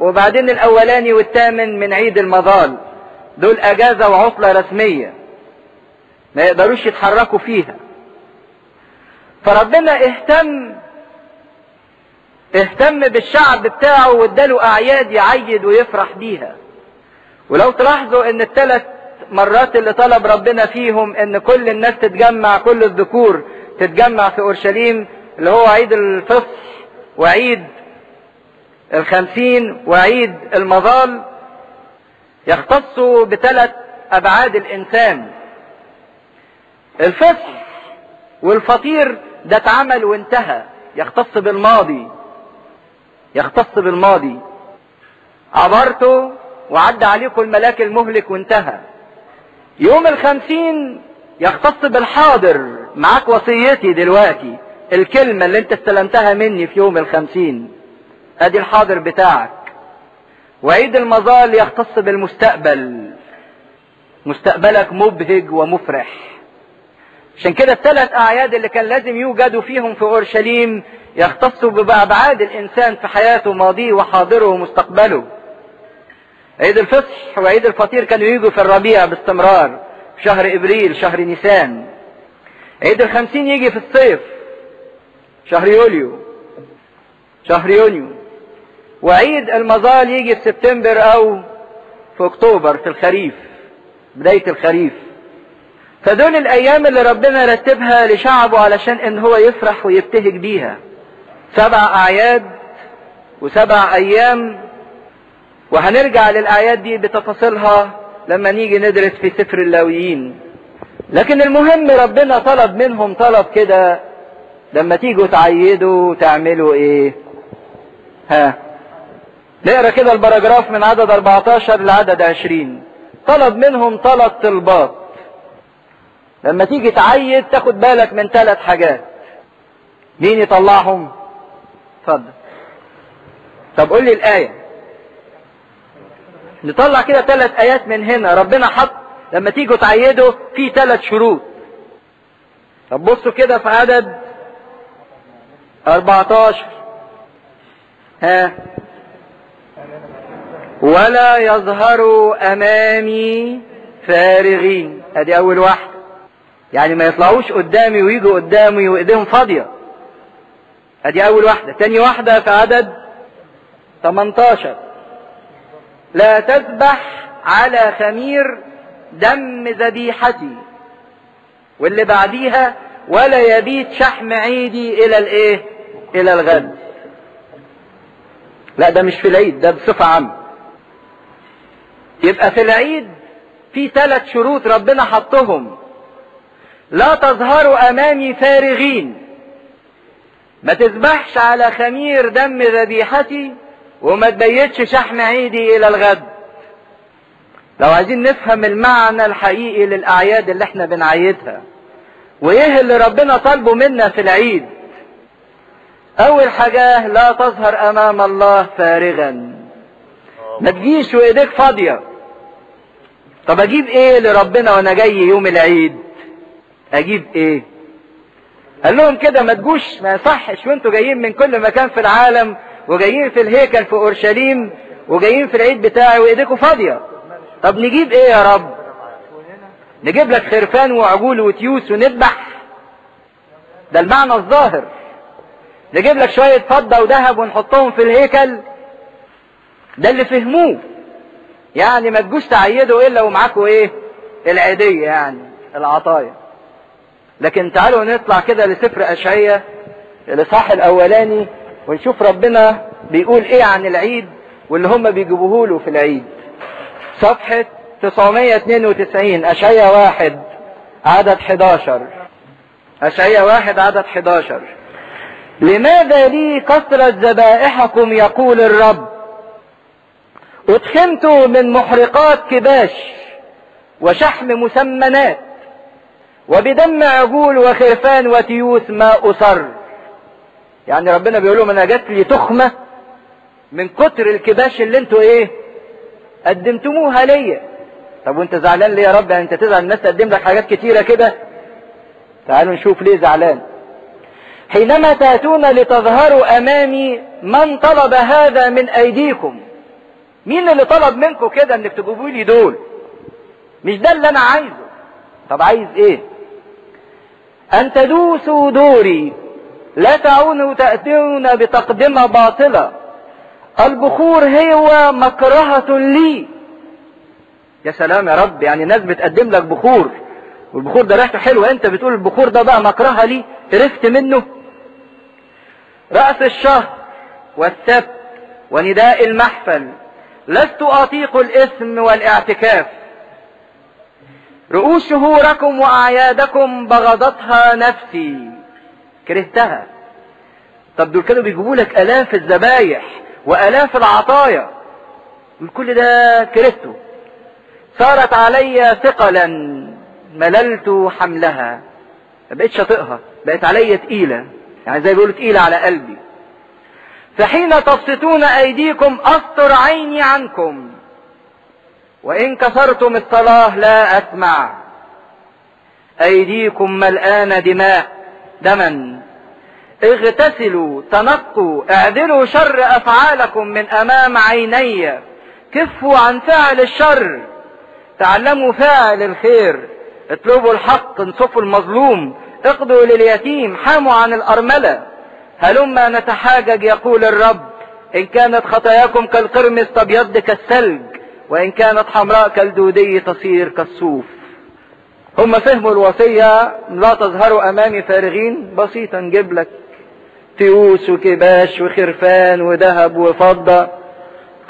وبعدين الأولاني والثامن من عيد المظال دول أجازة وعطلة رسمية. ما يقدروش يتحركوا فيها. فربنا اهتم اهتم بالشعب بتاعه واداله أعياد يعيد ويفرح بيها. ولو تلاحظوا إن الثلاث مرات اللي طلب ربنا فيهم إن كل الناس تتجمع كل الذكور تتجمع في أورشليم اللي هو عيد الفصح وعيد الخمسين وعيد المظال يختصوا بثلاث أبعاد الإنسان. الفصح والفطير ده اتعمل وانتهى. يختص بالماضي. يختص بالماضي. عبرته وعدى عليكم الملاك المهلك وانتهى. يوم الخمسين يختص بالحاضر. معاك وصيتي دلوقتي. الكلمة اللي انت استلمتها مني في يوم الخمسين. ادي الحاضر بتاعك. وعيد المظال يختص بالمستقبل. مستقبلك مبهج ومفرح. عشان كده الثلاث أعياد اللي كان لازم يوجدوا فيهم في أورشليم يختصوا بابعاد الإنسان في حياته ماضيه وحاضره ومستقبله. عيد الفصح وعيد الفطير كانوا يجوا في الربيع باستمرار في شهر إبريل شهر نيسان. عيد الخمسين يجي في الصيف شهر يوليو شهر يونيو. وعيد المظال يجي في سبتمبر أو في أكتوبر في الخريف بداية الخريف. فدول الأيام اللي ربنا رتبها لشعبه علشان إن هو يفرح ويبتهج بيها. سبع أعياد وسبع أيام وهنرجع للأعياد دي بتفاصيلها لما نيجي ندرس في سفر اللاويين. لكن المهم ربنا طلب منهم طلب كده لما تيجوا تعيدوا تعملوا إيه؟ ها؟ نقرأ كده البراجراف من عدد 14 لعدد 20 طلب منهم ثلاث طلبات. لما تيجي تعيد تاخد بالك من ثلاث حاجات. مين يطلعهم؟ اتفضل. طب قول لي الآية. نطلع كده ثلاث آيات من هنا. ربنا حط لما تيجوا تعيدوا في ثلاث شروط. طب بصوا كده في عدد 14 ها. ولا يظهروا أمامي فارغين. أدي أول واحدة يعني ما يطلعوش قدامي ويجوا قدامي وإيديهم فاضية. أدي أول واحدة. تاني واحدة في عدد 18 لا تذبح على خمير دم ذبيحتي. واللي بعديها ولا يبيت شحم عيدي إلى الإيه؟ إلى الغد. لا ده مش في العيد ده بصفة عامة. يبقى في العيد في ثلاث شروط ربنا حطهم. لا تظهروا أمامي فارغين. ما تذبحش على خمير دم ذبيحتي وما تبيتش شحم عيدي إلى الغد. لو عايزين نفهم المعنى الحقيقي للأعياد اللي إحنا بنعيدها وايه اللي ربنا طالبه منا في العيد. أول حاجة لا تظهر أمام الله فارغا. ما تجيش وإيديك فاضية. طب أجيب إيه لربنا وأنا جاي يوم العيد؟ أجيب إيه؟ قال لهم كده ما تجوش ما يصحش وانتوا جايين من كل مكان في العالم وجايين في الهيكل في أورشليم وجايين في العيد بتاعي وايديكم فاضية. طب نجيب إيه يا رب؟ نجيب لك خرفان وعجول وتيوس ونذبح. ده المعنى الظاهر. نجيب لك شوية فضة وذهب ونحطهم في الهيكل. ده اللي فهموه. يعني ما تجوش تعيدوا إلا ومعاكوا إيه؟ العيدية يعني العطايا. لكن تعالوا نطلع كده لسفر أشعية الاصحاح الأولاني ونشوف ربنا بيقول إيه عن العيد واللي هم بيجيبوه له في العيد. صفحة 992 أشعية واحد عدد 11 أشعية واحد عدد 11 لماذا لي كثرة ذبائحكم؟ يقول الرب. ادخمت من محرقات كباش وشحم مسمنات. وبدم عجول وخرفان وتيوس ما أصر. يعني ربنا بيقول لهم أنا جات لي تخمة من كتر الكباش اللي أنتوا إيه قدمتموها ليا. طب وانت زعلان ليه يا رب؟ يعني انت تزعل الناس تقدم لك حاجات كتيرة كده؟ تعالوا نشوف ليه زعلان. حينما تأتون لتظهروا أمامي من طلب هذا من أيديكم. مين اللي طلب منكم كده إنك تجيبوا لي دول؟ مش ده اللي أنا عايزه. طب عايز إيه؟ ان تدوسوا دوري لا تعونوا تأتون بتقدمة باطلة. البخور هو مكرهة لي. يا سلام يا رب يعني ناس بتقدم لك بخور والبخور ده ريحته حلوة. أنت بتقول البخور ده بقى مكرهة لي قرفت منه. رأس الشهر والسبت ونداء المحفل لست أطيق الإثم والاعتكاف. رؤوس شهوركم وأعيادكم بغضتها نفسي. كرهتها. طب دول كانوا بيجيبوا لك آلاف الذبايح وآلاف العطايا. كل ده كرهته. صارت علي ثقلا مللت حملها. ما بقتش أطيقها. بقت عليا تقيلة. يعني زي بيقولوا تقيلة على قلبي. فحين تبسطون أيديكم استر عيني عنكم. وإن كسرتم الصلاة لا أسمع. أيديكم ملآن دماء. دما. اغتسلوا تنقوا اعدلوا شر أفعالكم من أمام عيني. كفوا عن فعل الشر. تعلموا فاعل الخير. اطلبوا الحق انصفوا المظلوم. اقضوا لليتيم حاموا عن الأرملة. هلما نتحاجج يقول الرب. إن كانت خطاياكم كالقرمز تبيض كالثلج وإن كانت حمراء كالدودي تصير كالصوف. هم فهموا الوصية لا تظهروا امامي فارغين بسيطة نجيب لك تيوس وكباش وخرفان وذهب وفضة.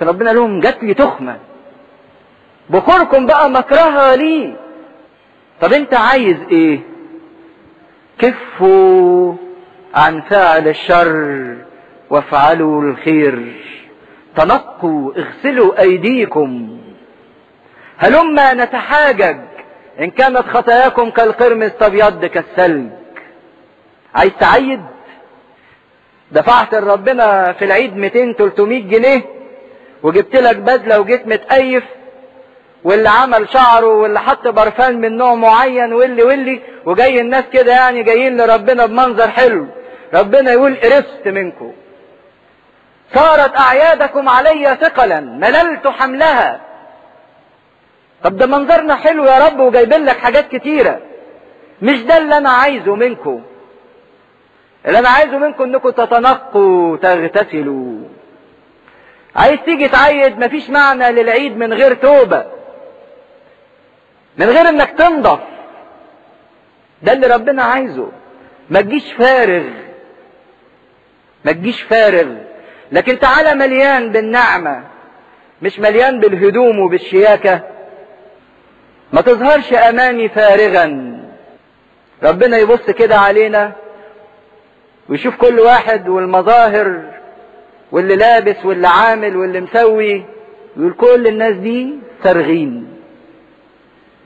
كان ربنا لهم جات لي تخمة. بخوركم بقى مكرها لي. طب أنت عايز إيه؟ كفوا عن فعل الشر وافعلوا الخير. تنقوا اغسلوا أيديكم. هلما نتحاجج إن كانت خطاياكم كالقرمز تبيض كالثلج. عايز تعيد؟ دفعت لربنا في العيد 200 300 جنيه وجبت لك بدلة وجيت متأيف واللي عمل شعره واللي حط برفان من نوع معين واللي واللي. وجاي الناس كده يعني جايين لربنا بمنظر حلو. ربنا يقول قرفت منكم. صارت أعيادكم علي ثقلا مللت حملها. طب ده منظرنا حلو يا رب وجايبين لك حاجات كتيرة. مش ده اللي أنا عايزه منكم. اللي أنا عايزه منكم إنكم تتنقوا تغتسلوا عايز تيجي تعيد مفيش معنى للعيد من غير توبة. من غير إنك تنضف. ده اللي ربنا عايزه. ما تجيش فارغ. ما تجيش فارغ. لكن تعالى مليان بالنعمة مش مليان بالهدوم وبالشياكة. ما تظهرش أمامي فارغا. ربنا يبص كده علينا ويشوف كل واحد والمظاهر واللي لابس واللي عامل واللي مسوي يقول كل الناس دي فارغين.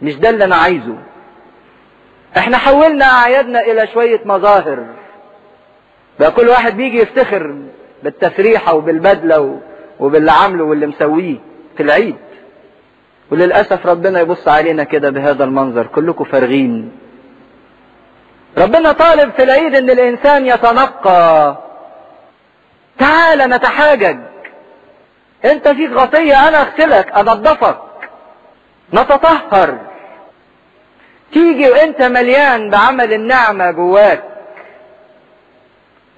مش ده اللي أنا عايزه. إحنا حولنا أعيادنا إلى شوية مظاهر. بقى كل واحد بيجي يفتخر. بالتفريحة وبالبدلة وباللي عامله واللي مسويه في العيد. وللأسف ربنا يبص علينا كده بهذا المنظر. كلكم فارغين. ربنا طالب في العيد إن الإنسان يتنقى. تعال نتحاجج. أنت فيك غطية أنا أغسلك أنضفك. نتطهر. تيجي وأنت مليان بعمل النعمة جواك.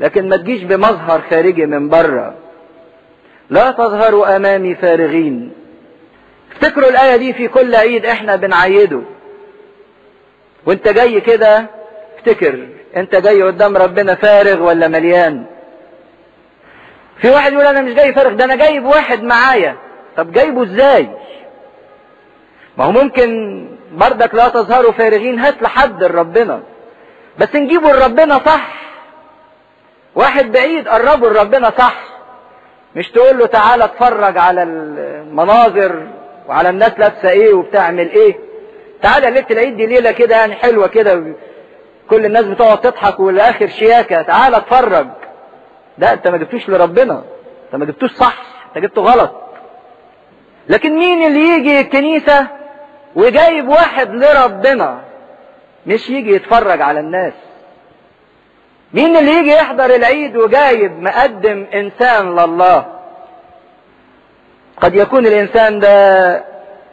لكن ما تجيش بمظهر خارجي من بره لا تظهروا أمامي فارغين. افتكروا الآية دي في كل عيد إحنا بنعيده. وانت جاي كده افتكر انت جاي قدام ربنا فارغ ولا مليان؟ في واحد يقول أنا مش جاي فارغ ده أنا جايب واحد معايا. طب جايبه إزاي؟ ما هو ممكن بردك لا تظهروا فارغين هات لحد لربنا بس نجيبه لربنا صح. واحد بعيد قربه لربنا صح. مش تقول له تعالى اتفرج على المناظر وعلى الناس لابسة إيه وبتعمل إيه. تعالى ليلة العيد دي ليلة كده يعني حلوة كده. كل الناس بتقعد تضحك والآخر شياكة. تعالى اتفرج. ده انت ما جبتوش لربنا. انت ما جبتوش صح. انت جبته غلط. لكن مين اللي يجي الكنيسة وجايب واحد لربنا؟ مش يجي يتفرج على الناس. مين اللي يجي يحضر العيد وجايب مقدم إنسان لله؟ قد يكون الإنسان ده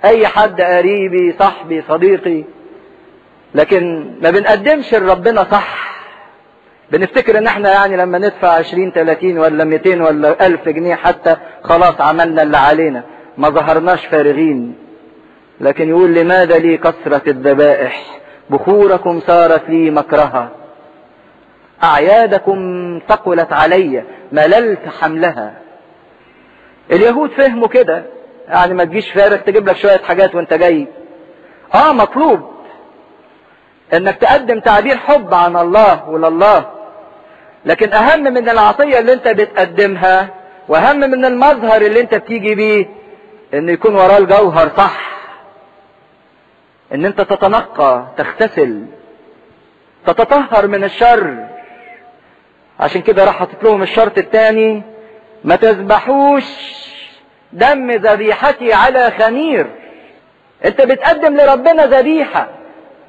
أي حد قريبي صاحبي صديقي لكن ما بنقدمش لربنا صح. بنفتكر إن إحنا يعني لما ندفع 20 30 ولا 200 ولا 1000 جنيه حتى خلاص عملنا اللي علينا. ما ظهرناش فارغين. لكن يقول لماذا لي كثرة الذبائح؟ بخوركم صارت لي مكرها. أعيادكم ثقلت علي مللت حملها. اليهود فهموا كده. يعني ما تجيش فارغ تجيب لك شوية حاجات وانت جاي. آه مطلوب إنك تقدم تعبير حب عن الله ولله. لكن أهم من العطية اللي انت بتقدمها وأهم من المظهر اللي انت بتيجي بيه إن يكون وراه الجوهر صح. إن انت تتنقى تغتسل تتطهر من الشر. عشان كده راح حاطط لهم الشرط الثاني ما تذبحوش دم ذبيحتي على خمير. انت بتقدم لربنا ذبيحة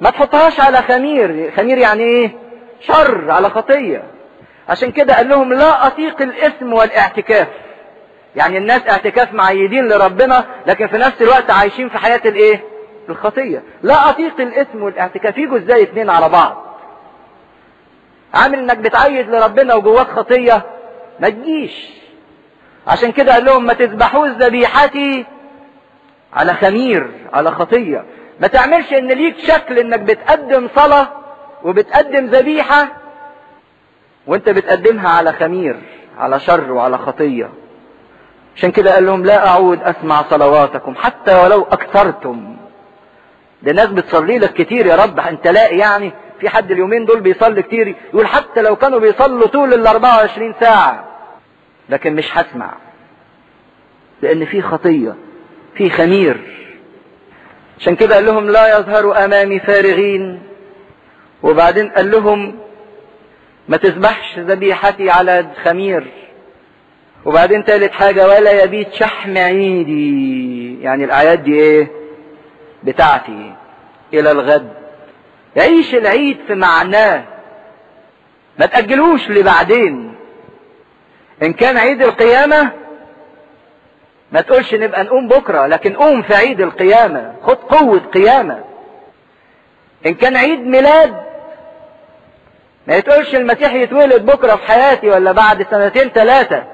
ما تحطهاش على خمير. خمير يعني إيه؟ شر على خطية. عشان كده قال لهم لا اطيق الإثم والإعتكاف. يعني الناس اعتكاف معيدين لربنا لكن في نفس الوقت عايشين في حياة الايه؟ الخطية. لا اطيق الإثم والإعتكاف. يجوا إزاي اتنين على بعض؟ عامل إنك بتعيد لربنا وجواك خطية؟ ما تجيش. عشان كده قال لهم ما تذبحوش ذبيحتي على خمير على خطية. ما تعملش إن ليك شكل إنك بتقدم صلاة وبتقدم ذبيحة وأنت بتقدمها على خمير على شر وعلى خطية. عشان كده قال لهم لا أعود أسمع صلواتكم حتى ولو أكثرتم. ده ناس بتصلي لك كتير يا رب أنت لاقي يعني في حد اليومين دول بيصلي كتير يقول حتى لو كانوا بيصلوا طول ال 24 ساعة. لكن مش هسمع لأن في خطية في خمير. عشان كده قال لهم لا يظهروا أمامي فارغين. وبعدين قال لهم ما تذبحش ذبيحتي على خمير. وبعدين تالت حاجة ولا يبيت شحم عيدي. يعني الأعياد دي إيه؟ بتاعتي إلى الغد. يعيش العيد في معناه. ما تأجلوش لبعدين. إن كان عيد القيامة ما تقولش نبقى نقوم بكرة لكن قوم في عيد القيامة. خد قوة قيامة. إن كان عيد ميلاد ما تقولش المسيح يتولد بكرة في حياتي ولا بعد سنتين ثلاثة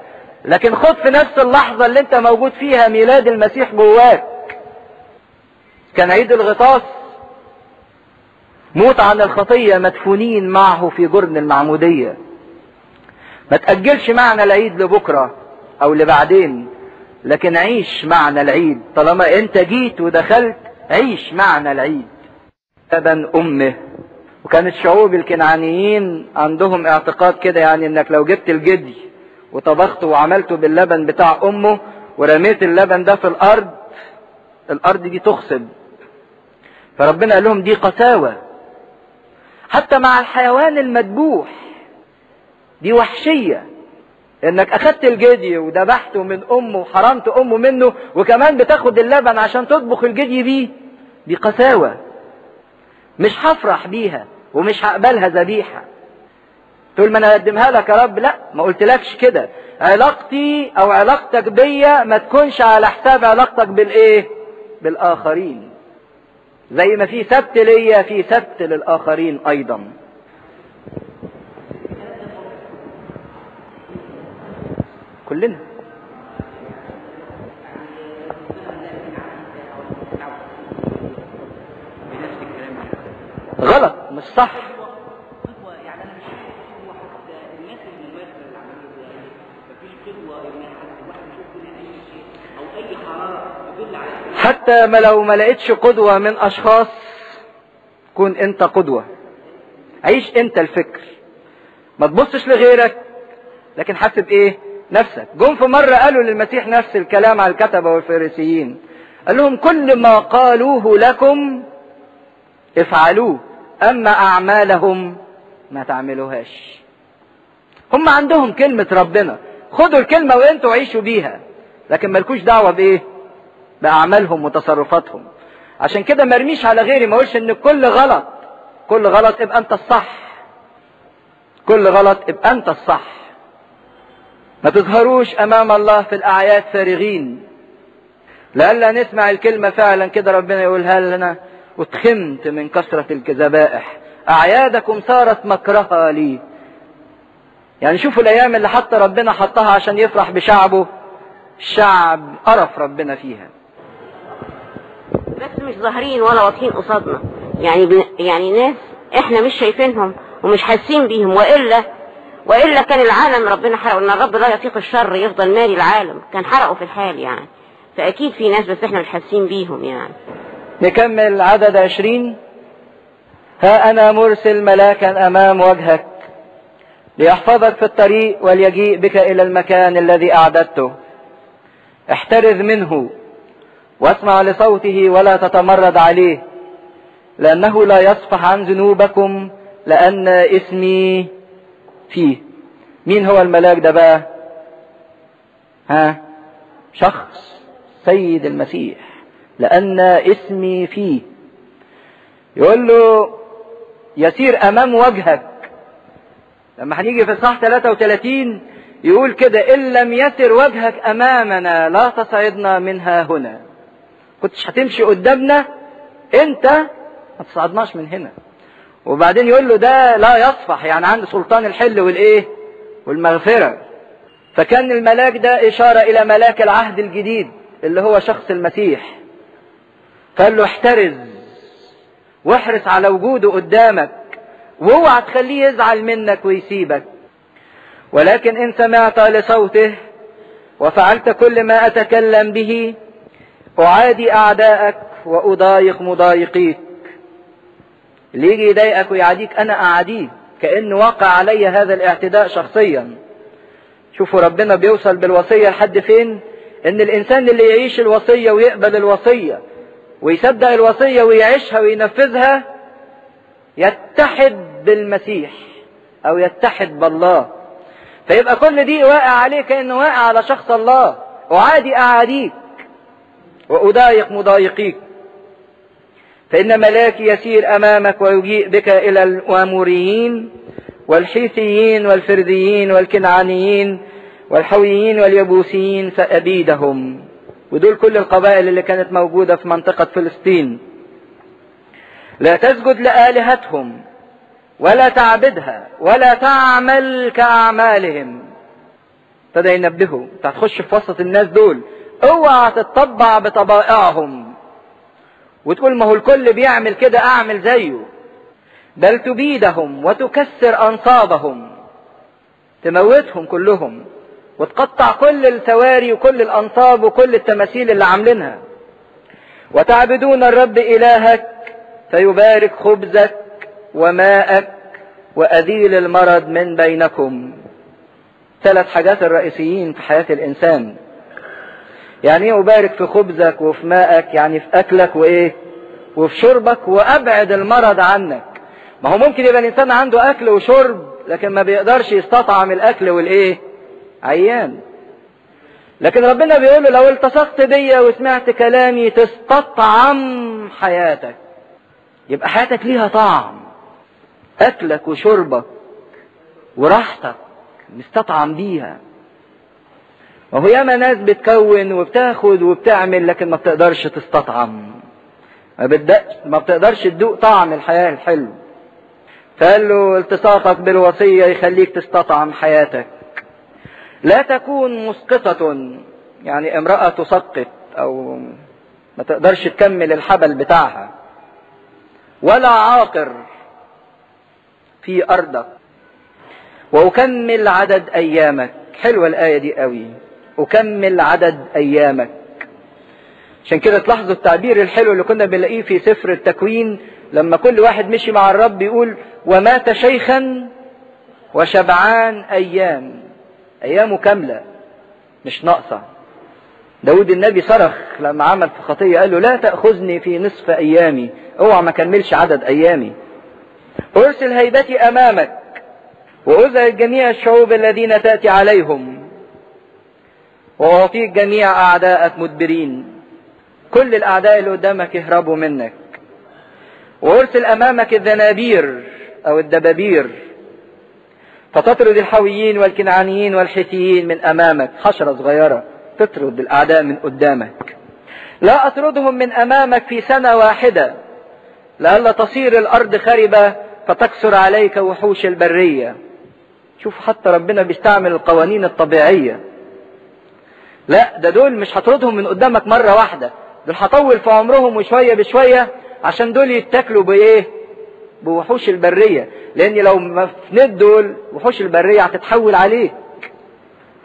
لكن خد في نفس اللحظة اللي انت موجود فيها ميلاد المسيح جواك. كان عيد الغطاس. موت عن الخطية مدفونين معه في جرن المعمودية. ما تأجلش معنى العيد لبكرة أو لبعدين لكن عيش معنى العيد. طالما أنت جيت ودخلت عيش معنى العيد. لبن أمه. وكان الشعوب الكنعانيين عندهم اعتقاد كده يعني إنك لو جبت الجدي وطبخته وعملته باللبن بتاع أمه ورميت اللبن ده في الأرض الأرض دي تخصب. فربنا قال لهم دي قساوة. حتى مع الحيوان المذبوح. دي وحشية. إنك أخدت الجدي وذبحته من أمه وحرمت أمه منه وكمان بتاخد اللبن عشان تطبخ الجدي بيه. دي قساوة. مش هفرح بيها ومش هقبلها ذبيحة. تقول ما أنا اقدمها لك يا رب؟ لا ما قلتلكش كده. علاقتي أو علاقتك بيا ما تكونش على حساب علاقتك بالإيه؟ بالآخرين. زي ما في سبت ليا في سبت للآخرين أيضا. كلنا. غلط مش صح. حتى ما لو ما لقيتش قدوة من أشخاص كون أنت قدوة. عيش أنت الفكر. ما تبصش لغيرك لكن حاسب إيه؟ نفسك. جم في مرة قالوا للمسيح نفس الكلام على الكتبة والفارسيين قال لهم كل ما قالوه لكم افعلوه أما أعمالهم ما تعملوهاش. هم عندهم كلمة ربنا. خدوا الكلمة وانتوا عيشوا بيها. لكن مالكوش دعوة بإيه؟ بأعمالهم وتصرفاتهم. عشان كده مرميش على غيري ما اقولش إن كل غلط. كل غلط ابقى أنت الصح. كل غلط ابقى أنت الصح. ما تظهروش أمام الله في الأعياد فارغين. لئلا نسمع الكلمة فعلا كده ربنا يقولها لنا. وتخمت من كثرة الكذبائح أعيادكم صارت مكرها لي. يعني شوفوا الأيام اللي حتى ربنا حطها عشان يفرح بشعبه. الشعب قرف ربنا فيها. بس مش ظاهرين ولا واضحين قصادنا. يعني بن... يعني ناس إحنا مش شايفينهم ومش حاسين بيهم وإلا وإلا كان العالم ربنا حرقه. إن الرب لا يطيق الشر يفضل مالي العالم. كان حرقه في الحال يعني. فأكيد في ناس بس إحنا مش حاسين بيهم يعني. نكمل عدد عشرين. ها أنا مرسل ملاكا أمام وجهك ليحفظك في الطريق وليجيء بك إلى المكان الذي أعددته. احترز منه واسمع لصوته ولا تتمرد عليه. لأنه لا يصفح عن ذنوبكم لأن اسمي فيه. مين هو الملاك ده بقى؟ ها؟ شخص سيد المسيح. لأن اسمي فيه. يقول له يسير أمام وجهك. لما هنيجي في الصح 33 يقول كده إن لم يسر وجهك أمامنا لا تصعدنا منها هنا. كنتش هتمشي قدامنا أنت ما تصعدناش من هنا. وبعدين يقول له ده لا يصفح يعني عنده سلطان الحل والإيه؟ والمغفرة. فكان الملاك ده إشارة إلى ملاك العهد الجديد اللي هو شخص المسيح. قال له احترز واحرص على وجوده قدامك وأوعى تخليه يزعل منك ويسيبك. ولكن إن سمعت لصوته وفعلت كل ما أتكلم به اعادي اعدائك وأضايق مضايقيك. اللي يجي يضايقك ويعاديك أنا اعاديه كانه واقع علي هذا الاعتداء شخصيا. شوفوا ربنا بيوصل بالوصية لحد فين؟ إن الإنسان اللي يعيش الوصية ويقبل الوصية ويصدق الوصية ويعيشها وينفذها يتحد بالمسيح أو يتحد بالله. فيبقى كل دي واقع عليه كانه واقع على شخص الله. اعادي أعاديك. وأضايق مضايقيك. فإن ملاكي يسير أمامك ويجيء بك إلى الاموريين والحيثيين والفرديين والكنعانيين والحويين واليبوسيين فأبيدهم. ودول كل القبائل اللي كانت موجودة في منطقة فلسطين. لا تسجد لآلهتهم ولا تعبدها ولا تعمل كأعمالهم. ابتدى ينبهوا. انت هتخش في وسط الناس دول. اوعى تتطبع بطبائعهم. وتقول ما هو الكل بيعمل كده أعمل زيه. بل تبيدهم وتكسر أنصابهم. تموتهم كلهم. وتقطع كل الثواري وكل الأنصاب وكل التماثيل اللي عاملينها. وتعبدون الرب إلهك فيبارك خبزك وماءك وأذيل المرض من بينكم. ثلاث حاجات الرئيسيين في حياة الإنسان. يعني إيه أبارك في خبزك وفي ماءك يعني في أكلك وإيه؟ وفي شربك وأبعد المرض عنك. ما هو ممكن يبقى الإنسان عنده أكل وشرب لكن ما بيقدرش يستطعم الأكل والإيه؟ عيان. لكن ربنا بيقول له لو التصقت بيا وسمعت كلامي تستطعم حياتك. يبقى حياتك ليها طعم. أكلك وشربك وراحتك مستطعم بيها. وهو ياما ناس بتكون وبتاخد وبتعمل لكن ما بتقدرش تستطعم. ما, ما بتقدرش تدوق طعم الحياة الحلو. فقال له التصاقك بالوصية يخليك تستطعم حياتك. لا تكون مسقطة يعني امرأة تسقط أو ما تقدرش تكمل الحبل بتاعها. ولا عاقر في أرضك. وأكمل عدد أيامك. حلوة الآية دي قوي. أكمل عدد أيامك. عشان كده تلاحظوا التعبير الحلو اللي كنا بنلاقيه في سفر التكوين لما كل واحد مشي مع الرب يقول ومات شيخا وشبعان أيام. أيامه كاملة مش ناقصة. داود النبي صرخ لما عمل في خطية قال له لا تأخذني في نصف أيامي أوعى ما كملش عدد أيامي. أرسل هيبتي أمامك وأزعج جميع الشعوب الذين تأتي عليهم. وأعطيك جميع أعداءك مدبرين. كل الأعداء اللي قدامك يهربوا منك. وأرسل أمامك الذنابير أو الدبابير. فتطرد الحويين والكنعانيين والحيثيين من أمامك. حشرة صغيرة تطرد الأعداء من قدامك. لا أطردهم من أمامك في سنة واحدة. لئلا تصير الأرض خربة فتكسر عليك وحوش البرية. شوف حتى ربنا بيستعمل القوانين الطبيعية. لا ده دول مش هطردهم من قدامك مرة واحدة. دول هطول في عمرهم وشوية بشوية عشان دول يتاكلوا بإيه؟ بوحوش البرية. لأن لو ما فنيت دول وحوش البرية هتتحول عليك.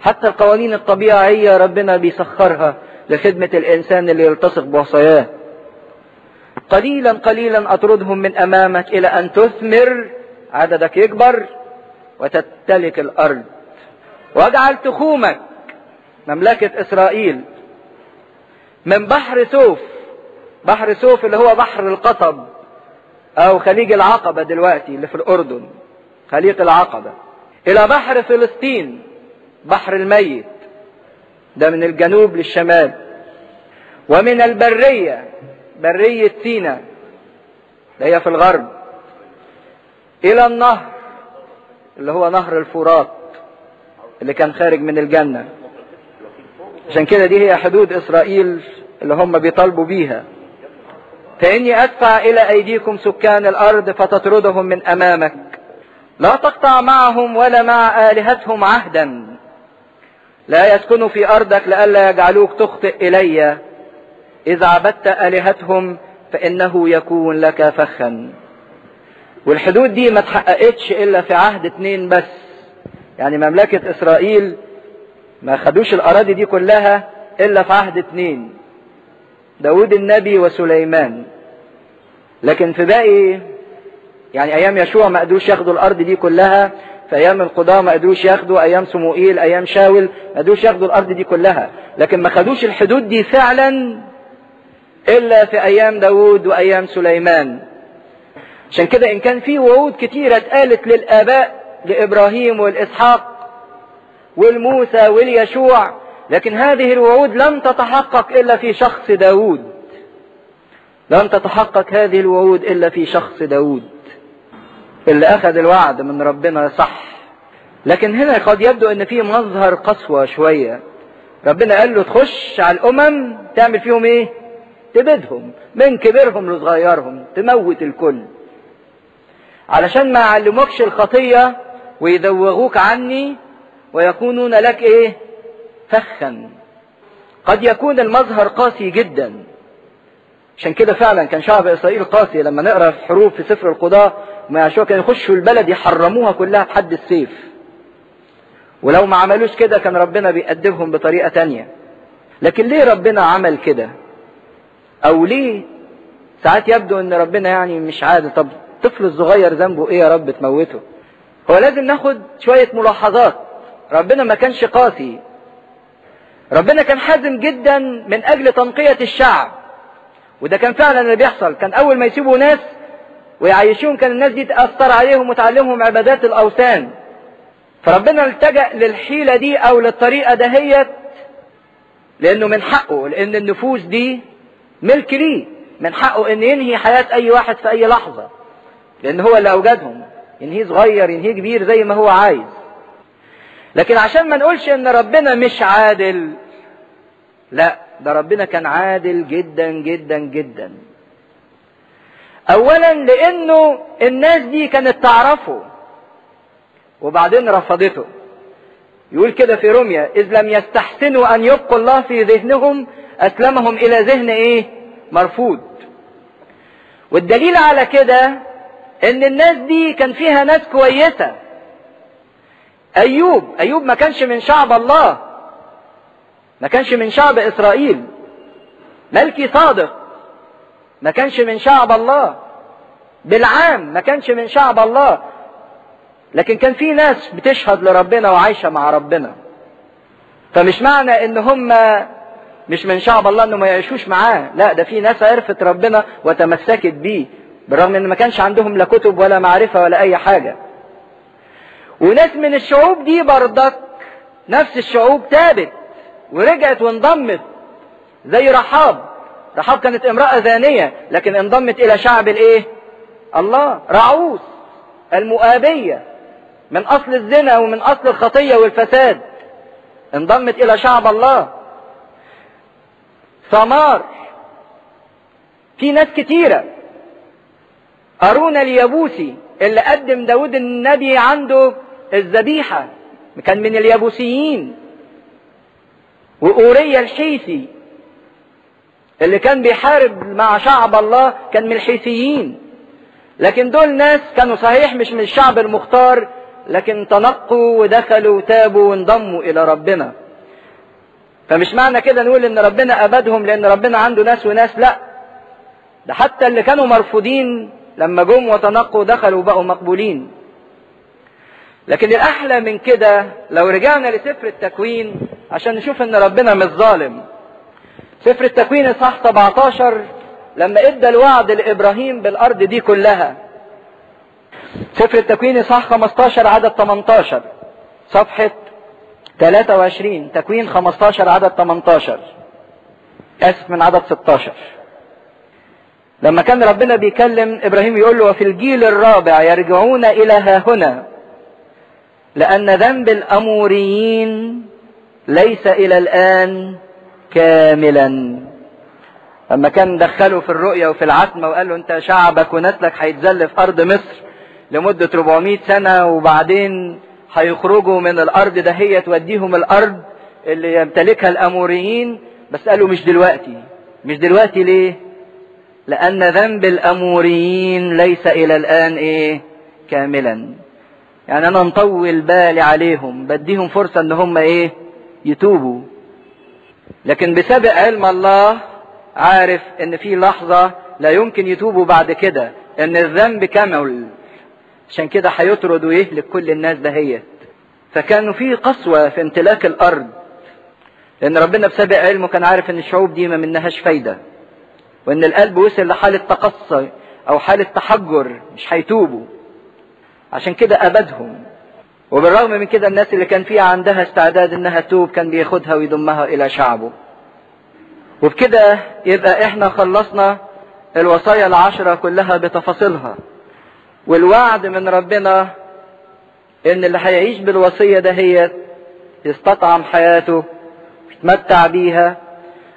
حتى القوانين الطبيعية ربنا بيسخرها لخدمة الإنسان اللي يلتصق بوصاياه. قليلا قليلا أطردهم من أمامك إلى أن تثمر عددك يكبر وتتلك الأرض. واجعل تخومك. مملكة إسرائيل من بحر سوف بحر سوف اللي هو بحر القصب أو خليج العقبة دلوقتي اللي في الأردن خليج العقبة. إلى بحر فلسطين بحر الميت. ده من الجنوب للشمال. ومن البرية برية سينا اللي هي في الغرب. إلى النهر اللي هو نهر الفرات اللي كان خارج من الجنة. عشان كده دي هي حدود إسرائيل اللي هم بيطالبوا بيها. فإني أدفع إلى أيديكم سكان الأرض فتطردهم من أمامك. لا تقطع معهم ولا مع آلهتهم عهدا. لا يسكنوا في أرضك لئلا يجعلوك تخطئ إلي. إذا عبدت آلهتهم فإنه يكون لك فخا. والحدود دي ما اتحققتش إلا في عهد اتنين بس. يعني مملكة إسرائيل ما خدوش الأراضي دي كلها إلا في عهد اتنين داود النبي وسليمان. لكن في باقي يعني أيام يشوع ما قدروش ياخدوا الأرض دي كلها في أيام القضاة ما قدروش ياخدوا أيام صموئيل أيام شاول ما قدروش ياخدوا الأرض دي كلها. لكن ما خدوش الحدود دي فعلا إلا في أيام داود وأيام سليمان. عشان كده إن كان في وعود كتيرة اتقالت للآباء لإبراهيم والاسحاق والموسى واليشوع. لكن هذه الوعود لم تتحقق إلا في شخص داود. لم تتحقق هذه الوعود إلا في شخص داود. اللي أخذ الوعد من ربنا صح. لكن هنا قد يبدو إن في مظهر قسوة شوية. ربنا قال له تخش على الأمم تعمل فيهم إيه؟ تبيدهم. من كبيرهم لصغيرهم تموت الكل. علشان ما يعلموكش الخطية ويدوغوك عني ويكونون لك إيه؟ فخا. قد يكون المظهر قاسي جدا. عشان كده فعلا كان شعب إسرائيل قاسي. لما نقرأ في حروف في سفر القضاء ما يشوع كانوا يخشوا البلد يحرموها كلها بحد السيف. ولو ما عملوش كده كان ربنا بيأدبهم بطريقة تانية. لكن ليه ربنا عمل كده؟ أو ليه ساعات يبدو إن ربنا يعني مش عادل؟ طب الطفل الصغير ذنبه إيه يا رب تموته؟ هو لازم ناخد شوية ملاحظات. ربنا ما كانش قاسي. ربنا كان حازم جدا من أجل تنقية الشعب. وده كان فعلا اللي بيحصل. كان أول ما يسيبوا ناس ويعيشوهم كان الناس دي تأثر عليهم وتعلمهم عبادات الأوثان. فربنا التجأ للحيلة دي أو للطريقة دهيت لأنه من حقه لأن النفوس دي ملك ليه. من حقه إن ينهي حياة أي واحد في أي لحظة. لأن هو اللي أوجدهم. ينهيه صغير ينهيه كبير زي ما هو عايز. لكن عشان ما نقولش إن ربنا مش عادل لا ده ربنا كان عادل جدا جدا جدا. اولا لأنه الناس دي كانت تعرفه وبعدين رفضته. يقول كده في روميا إذ لم يستحسنوا أن يبقوا الله في ذهنهم أسلمهم إلى ذهن إيه؟ مرفوض. والدليل على كده إن الناس دي كان فيها ناس كويسة. أيوب أيوب ما كانش من شعب الله. ما كانش من شعب إسرائيل. ملكي صادق. ما كانش من شعب الله. بالعام ما كانش من شعب الله. لكن كان في ناس بتشهد لربنا وعايشة مع ربنا. فمش معنى إن هم مش من شعب الله إنه ما يعيشوش معاه. لا ده في ناس عرفت ربنا وتمسكت بيه. بالرغم إن ما كانش عندهم لا كتب ولا معرفة ولا أي حاجة. وناس من الشعوب دي برضك نفس الشعوب تابت ورجعت وانضمت زي رحاب. رحاب كانت امرأة زانية لكن انضمت إلى شعب الإيه؟ الله رعوس المؤابية. من أصل الزنا ومن أصل الخطية والفساد. انضمت إلى شعب الله. ثمار. في ناس كتيرة. أرونا اليابوسي اللي قدم داود النبي عنده الذبيحة كان من اليابوسيين. وأوريا الحيثي اللي كان بيحارب مع شعب الله كان من الحيثيين. لكن دول ناس كانوا صحيح مش من الشعب المختار لكن تنقوا ودخلوا وتابوا وانضموا إلى ربنا. فمش معنى كده نقول إن ربنا ابدهم لأن ربنا عنده ناس وناس لا. ده حتى اللي كانوا مرفوضين لما جم وتنقوا دخلوا وبقوا مقبولين. لكن الأحلى من كده لو رجعنا لسفر التكوين عشان نشوف إن ربنا مش ظالم. سفر التكوين إصحاح 17 لما إدى الوعد لإبراهيم بالأرض دي كلها. سفر التكوين صح 15 عدد 18 صفحة 23 تكوين 15 عدد 18 آسف من عدد 16 لما كان ربنا بيكلم إبراهيم يقول له وفي الجيل الرابع يرجعون إلى ها هنا. لأن ذنب الأموريين ليس إلى الآن كاملا. لما كان دخله في الرؤيا وفي العتمة وقال له أنت شعبك ونسلك هيتذل في أرض مصر لمدة 400 سنة وبعدين هيخرجوا من الأرض ده هي توديهم الأرض اللي يمتلكها الأموريين. بس قالوا مش دلوقتي. مش دلوقتي ليه؟ لأن ذنب الأموريين ليس إلى الآن إيه؟ كاملا. يعني أنا مطول بالي عليهم بديهم فرصة إن هم إيه؟ يتوبوا. لكن بسبب علم الله عارف إن في لحظة لا يمكن يتوبوا بعد كده إن الذنب كمل. عشان كده هيطرد ويهلك كل الناس دهيت. فكانوا في قسوة في امتلاك الأرض. لأن ربنا بسبب علمه كان عارف إن الشعوب دي ما منهاش فايدة. وإن القلب وصل لحالة تقصي أو حالة تحجر مش هيتوبوا. عشان كده أبدهم. وبالرغم من كده الناس اللي كان فيها عندها استعداد إنها توب كان بياخدها ويضمها إلى شعبه. وبكده يبقى إحنا خلصنا الوصايا العشرة كلها بتفاصيلها. والوعد من ربنا إن اللي هيعيش بالوصية دهيت يستطعم حياته يتمتع بيها.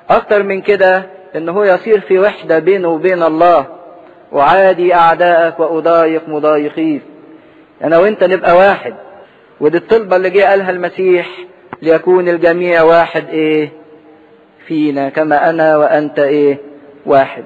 أكتر من كده إن هو يصير في وحدة بينه وبين الله. وعادي اعدائك وأضايق مضايقيك. أنا وأنت نبقى واحد. ودي الطلبة اللي جه قالها المسيح ليكون الجميع واحد إيه؟ فينا كما أنا وأنت إيه؟ واحد.